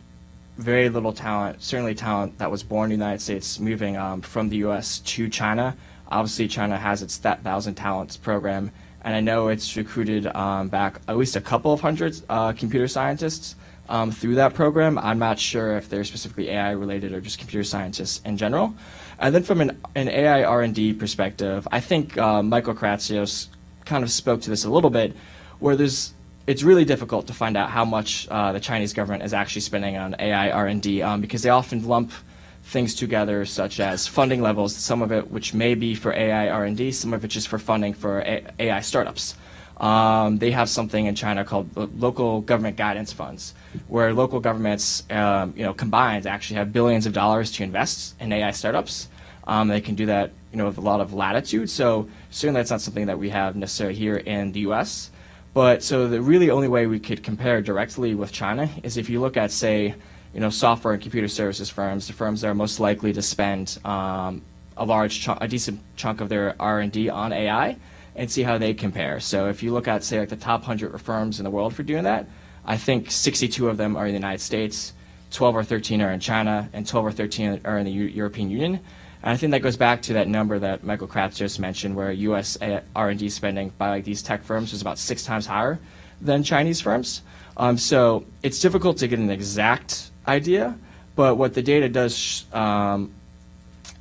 G: very little talent, certainly talent that was born in the United States, moving um, from the U.S. to China. Obviously, China has its that Thousand Talents program, and I know it's recruited um, back at least a couple of hundred uh, computer scientists um, through that program. I'm not sure if they're specifically AI related or just computer scientists in general. And then from an, an AI R&D perspective, I think uh, Michael Kratsios kind of spoke to this a little bit, where there's it's really difficult to find out how much uh, the Chinese government is actually spending on AI R&D um, because they often lump things together, such as funding levels. Some of it, which may be for AI R&D, some of it just for funding for AI startups. Um, they have something in China called local government guidance funds, where local governments, um, you know, combined actually have billions of dollars to invest in AI startups. Um, they can do that, you know, with a lot of latitude. So certainly that's not something that we have necessarily here in the U.S. But so the really only way we could compare directly with China is if you look at, say, you know, software and computer services firms, the firms that are most likely to spend um, a large, a decent chunk of their R&D on AI, and see how they compare. So if you look at, say, like the top 100 firms in the world for doing that, I think 62 of them are in the United States, 12 or 13 are in China, and 12 or 13 are in the U- European Union. And I think that goes back to that number that Michael Kratz just mentioned, where U.S. R&D spending by like these tech firms is about six times higher than Chinese firms. Um, so it's difficult to get an exact idea, but what the data does um,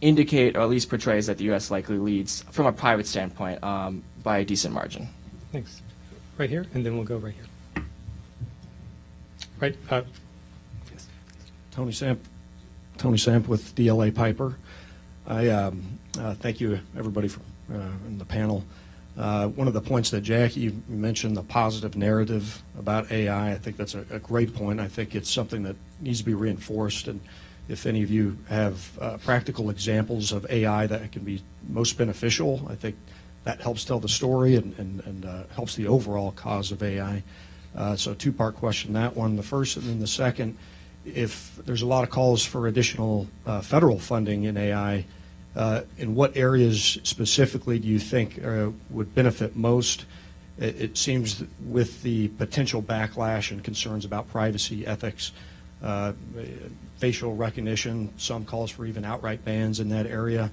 G: indicate, or at least portrays, that the U.S. likely leads from a private standpoint um, by a decent margin.
A: Thanks. Right here, and then we'll go right here. Right. Uh, yes.
L: Tony Samp, Tony Samp with DLA Piper. I um, uh, thank you, everybody from uh, in the panel. Uh, one of the points that Jackie mentioned, the positive narrative about AI, I think that's a, a, great point. I think it's something that needs to be reinforced. And if any of you have uh, practical examples of AI that can be most beneficial, I think that helps tell the story and, and, and uh, helps the overall cause of AI. Uh, so, two part question that one. The first, and then the second if there's a lot of calls for additional federal funding in AI. Uh, in what areas specifically do you think uh, would benefit most? It, it, seems with the potential backlash and concerns about privacy, ethics, uh, facial recognition, some calls for even outright bans in that area.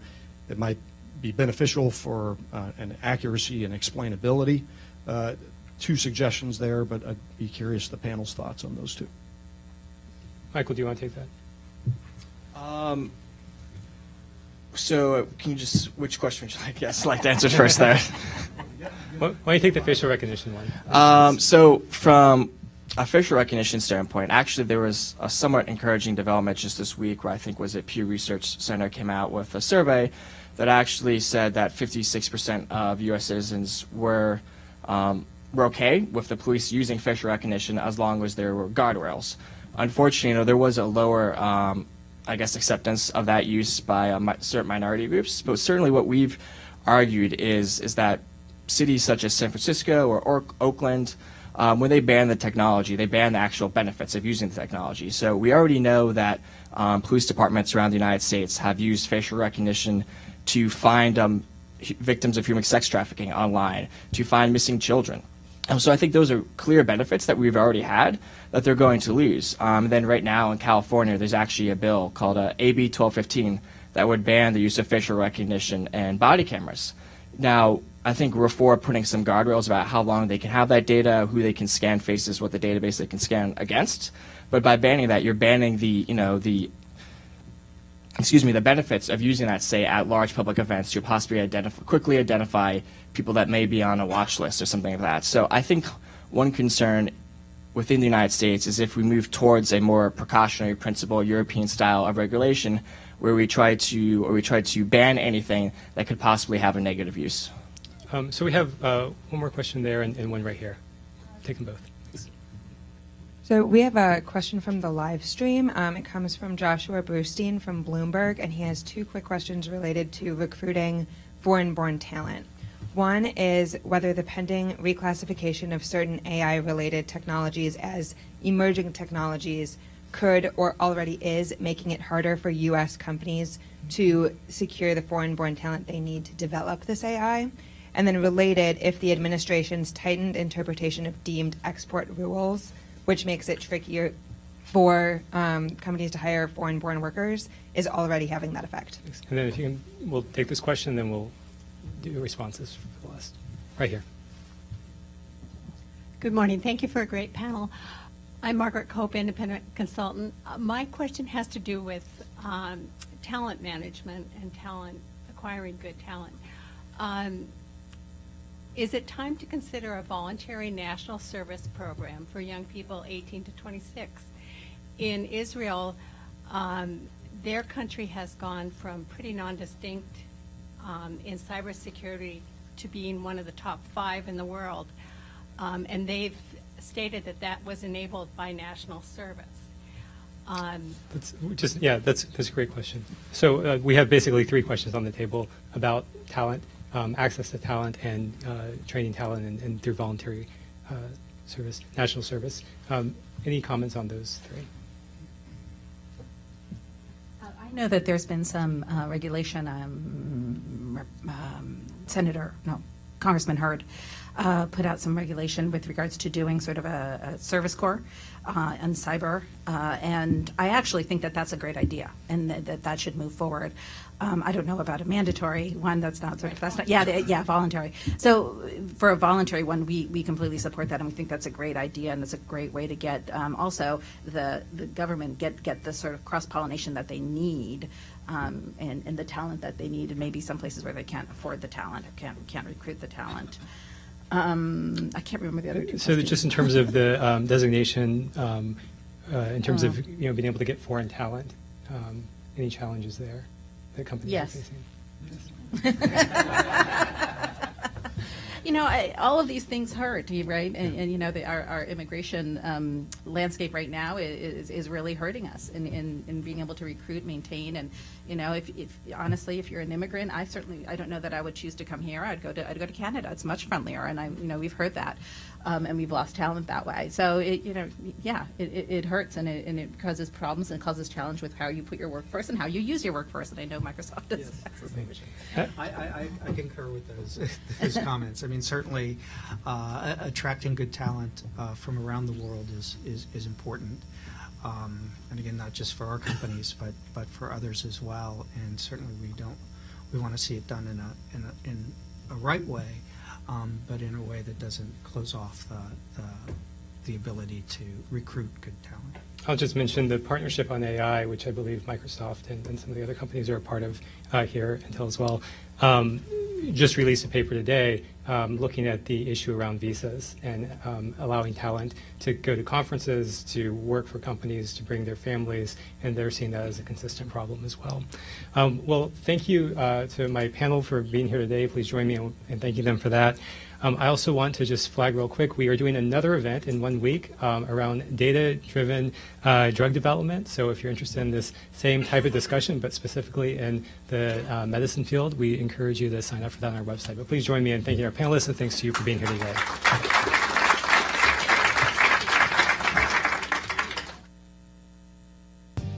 L: It might be beneficial for uh, an accuracy and explainability. Uh, two suggestions there, but I'd be curious the panel's thoughts on those two.
A: Michael, do you want to take that?
G: So uh, can you just, which question would you like, yes, like to answer first there?
A: Why don't you take the facial recognition one?
G: Um, so from a facial recognition standpoint, actually there was a somewhat encouraging development just this week where I think was it Pew Research Center came out with a survey that actually said that 56% of U.S. citizens were um, were okay with the police using facial recognition as long as there were guardrails. Unfortunately, you know, there was a lower um, I guess, acceptance of that use by uh, certain minority groups. But certainly, what we've argued is is that cities such as San Francisco or, or Oakland, um, when they ban the technology, they ban the actual benefits of using the technology. So we already know that um, police departments around the United States have used facial recognition to find um, victims of human sex trafficking online, to find missing children. Um, so I think those are clear benefits that we've already had that they're going to lose. Um, then right now in California, there's actually a bill called uh, AB 1215 that would ban the use of facial recognition and body cameras. Now, I think we're for putting some guardrails about how long they can have that data, who they can scan faces, what the database they can scan against. But by banning that, you're banning the, you know, the excuse me, the benefits of using that, say, at large public events to possibly identify, quickly identify people that may be on a watch list or something like that. So I think one concern within the United States is if we move towards a more precautionary principle, European style of regulation, where we try to or we try to ban anything that could possibly have a negative use.
A: Um, so we have uh, one more question there and, and, one right here. Take them both.
M: So we have a question from the live stream. Um, it comes from Joshua Brustein from Bloomberg, and he has two quick questions related to recruiting foreign-born talent. One is whether the pending reclassification of certain AI-related technologies as emerging technologies could or already is making it harder for U.S. companies to secure the foreign-born talent they need to develop this AI. And then related, if the administration's tightened interpretation of deemed export rules which makes it trickier for um, companies to hire foreign-born workers, is already having that effect.
A: And then if you can, we'll take this question, then we'll do responses for the last. Right here.
N: Good morning. Thank you for a great panel. I'm Margaret Cope, independent consultant. Uh, my question has to do with um, talent management and talent, acquiring good talent. Um, is it time to consider a voluntary national service program for young people 18 to 26? In Israel, um, their country has gone from pretty non-distinct um, in cybersecurity to being one of the top five in the world. Um, and they've stated that that was enabled by national service. Um,
A: That's just yeah, that's that's a great question. So uh, we have basically three questions on the table about talent, um, access to talent, and uh, training talent, and, and through voluntary uh, service, national service. Um, any comments on those three?
D: I know that there's been some uh, regulation. Um, um, Senator, no, Congressman Hurd uh, put out some regulation with regards to doing sort of a, a service corps uh, and cyber, uh, and I actually think that that's a great idea, and that that, that should move forward. Um, I don't know about a mandatory one. That's not sort of that's not yeah yeah voluntary. So for a voluntary one, we, we completely support that, and we think that's a great idea, and it's a great way to get um, also the the government get get the sort of cross pollination that they need. Um, and, and the talent that they need, and maybe some places where they can't afford the talent or can't can't recruit the talent. Um, I can't remember the other two.
A: So
D: questions.
A: just in terms of the um, designation, um, uh, in terms
D: Oh.
A: of you know being able to get foreign talent, um, any challenges there that companies
D: Yes.
A: are facing?
D: You know, I, all of these things hurt, right? And, and you know, the, our, our immigration um, landscape right now is, is really hurting us in, in, in being able to recruit, maintain, and you know, if, if honestly, if you're an immigrant, I certainly I don't know that I would choose to come here. I'd go to I'd go to Canada. It's much friendlier, and I you know we've heard that, um, and we've lost talent that way. So it you know yeah, it, it, it hurts and it, and it causes problems and causes challenge with how you put your workforce and how you use your workforce. And I know Microsoft does. the same.
C: I, I, I concur with those, those comments. I mean, certainly, uh, attracting good talent uh, from around the world is, is, is important. Um, and again, not just for our companies, but, but for others as well. And certainly, we don't, we want to see it done in a, in a, in a right way, um, but in a way that doesn't close off the, the, the ability to recruit good talent.
A: I'll just mention the partnership on AI, which I believe Microsoft and, and some of the other companies are a part of uh, here, Intel as well. Um, just released a paper today um, looking at the issue around visas and um, allowing talent to go to conferences, to work for companies, to bring their families, and they're seeing that as a consistent problem as well. Um, well, thank you uh, to my panel for being here today. Please join me in, in thanking them for that. Um, I also want to just flag real quick, we are doing another event in one week um, around data-driven uh, drug development. So if you're interested in this same type of discussion, but specifically in the uh, medicine field, we encourage you to sign up for that on our website. But please join me in thanking our panelists, and thanks to you for being here today.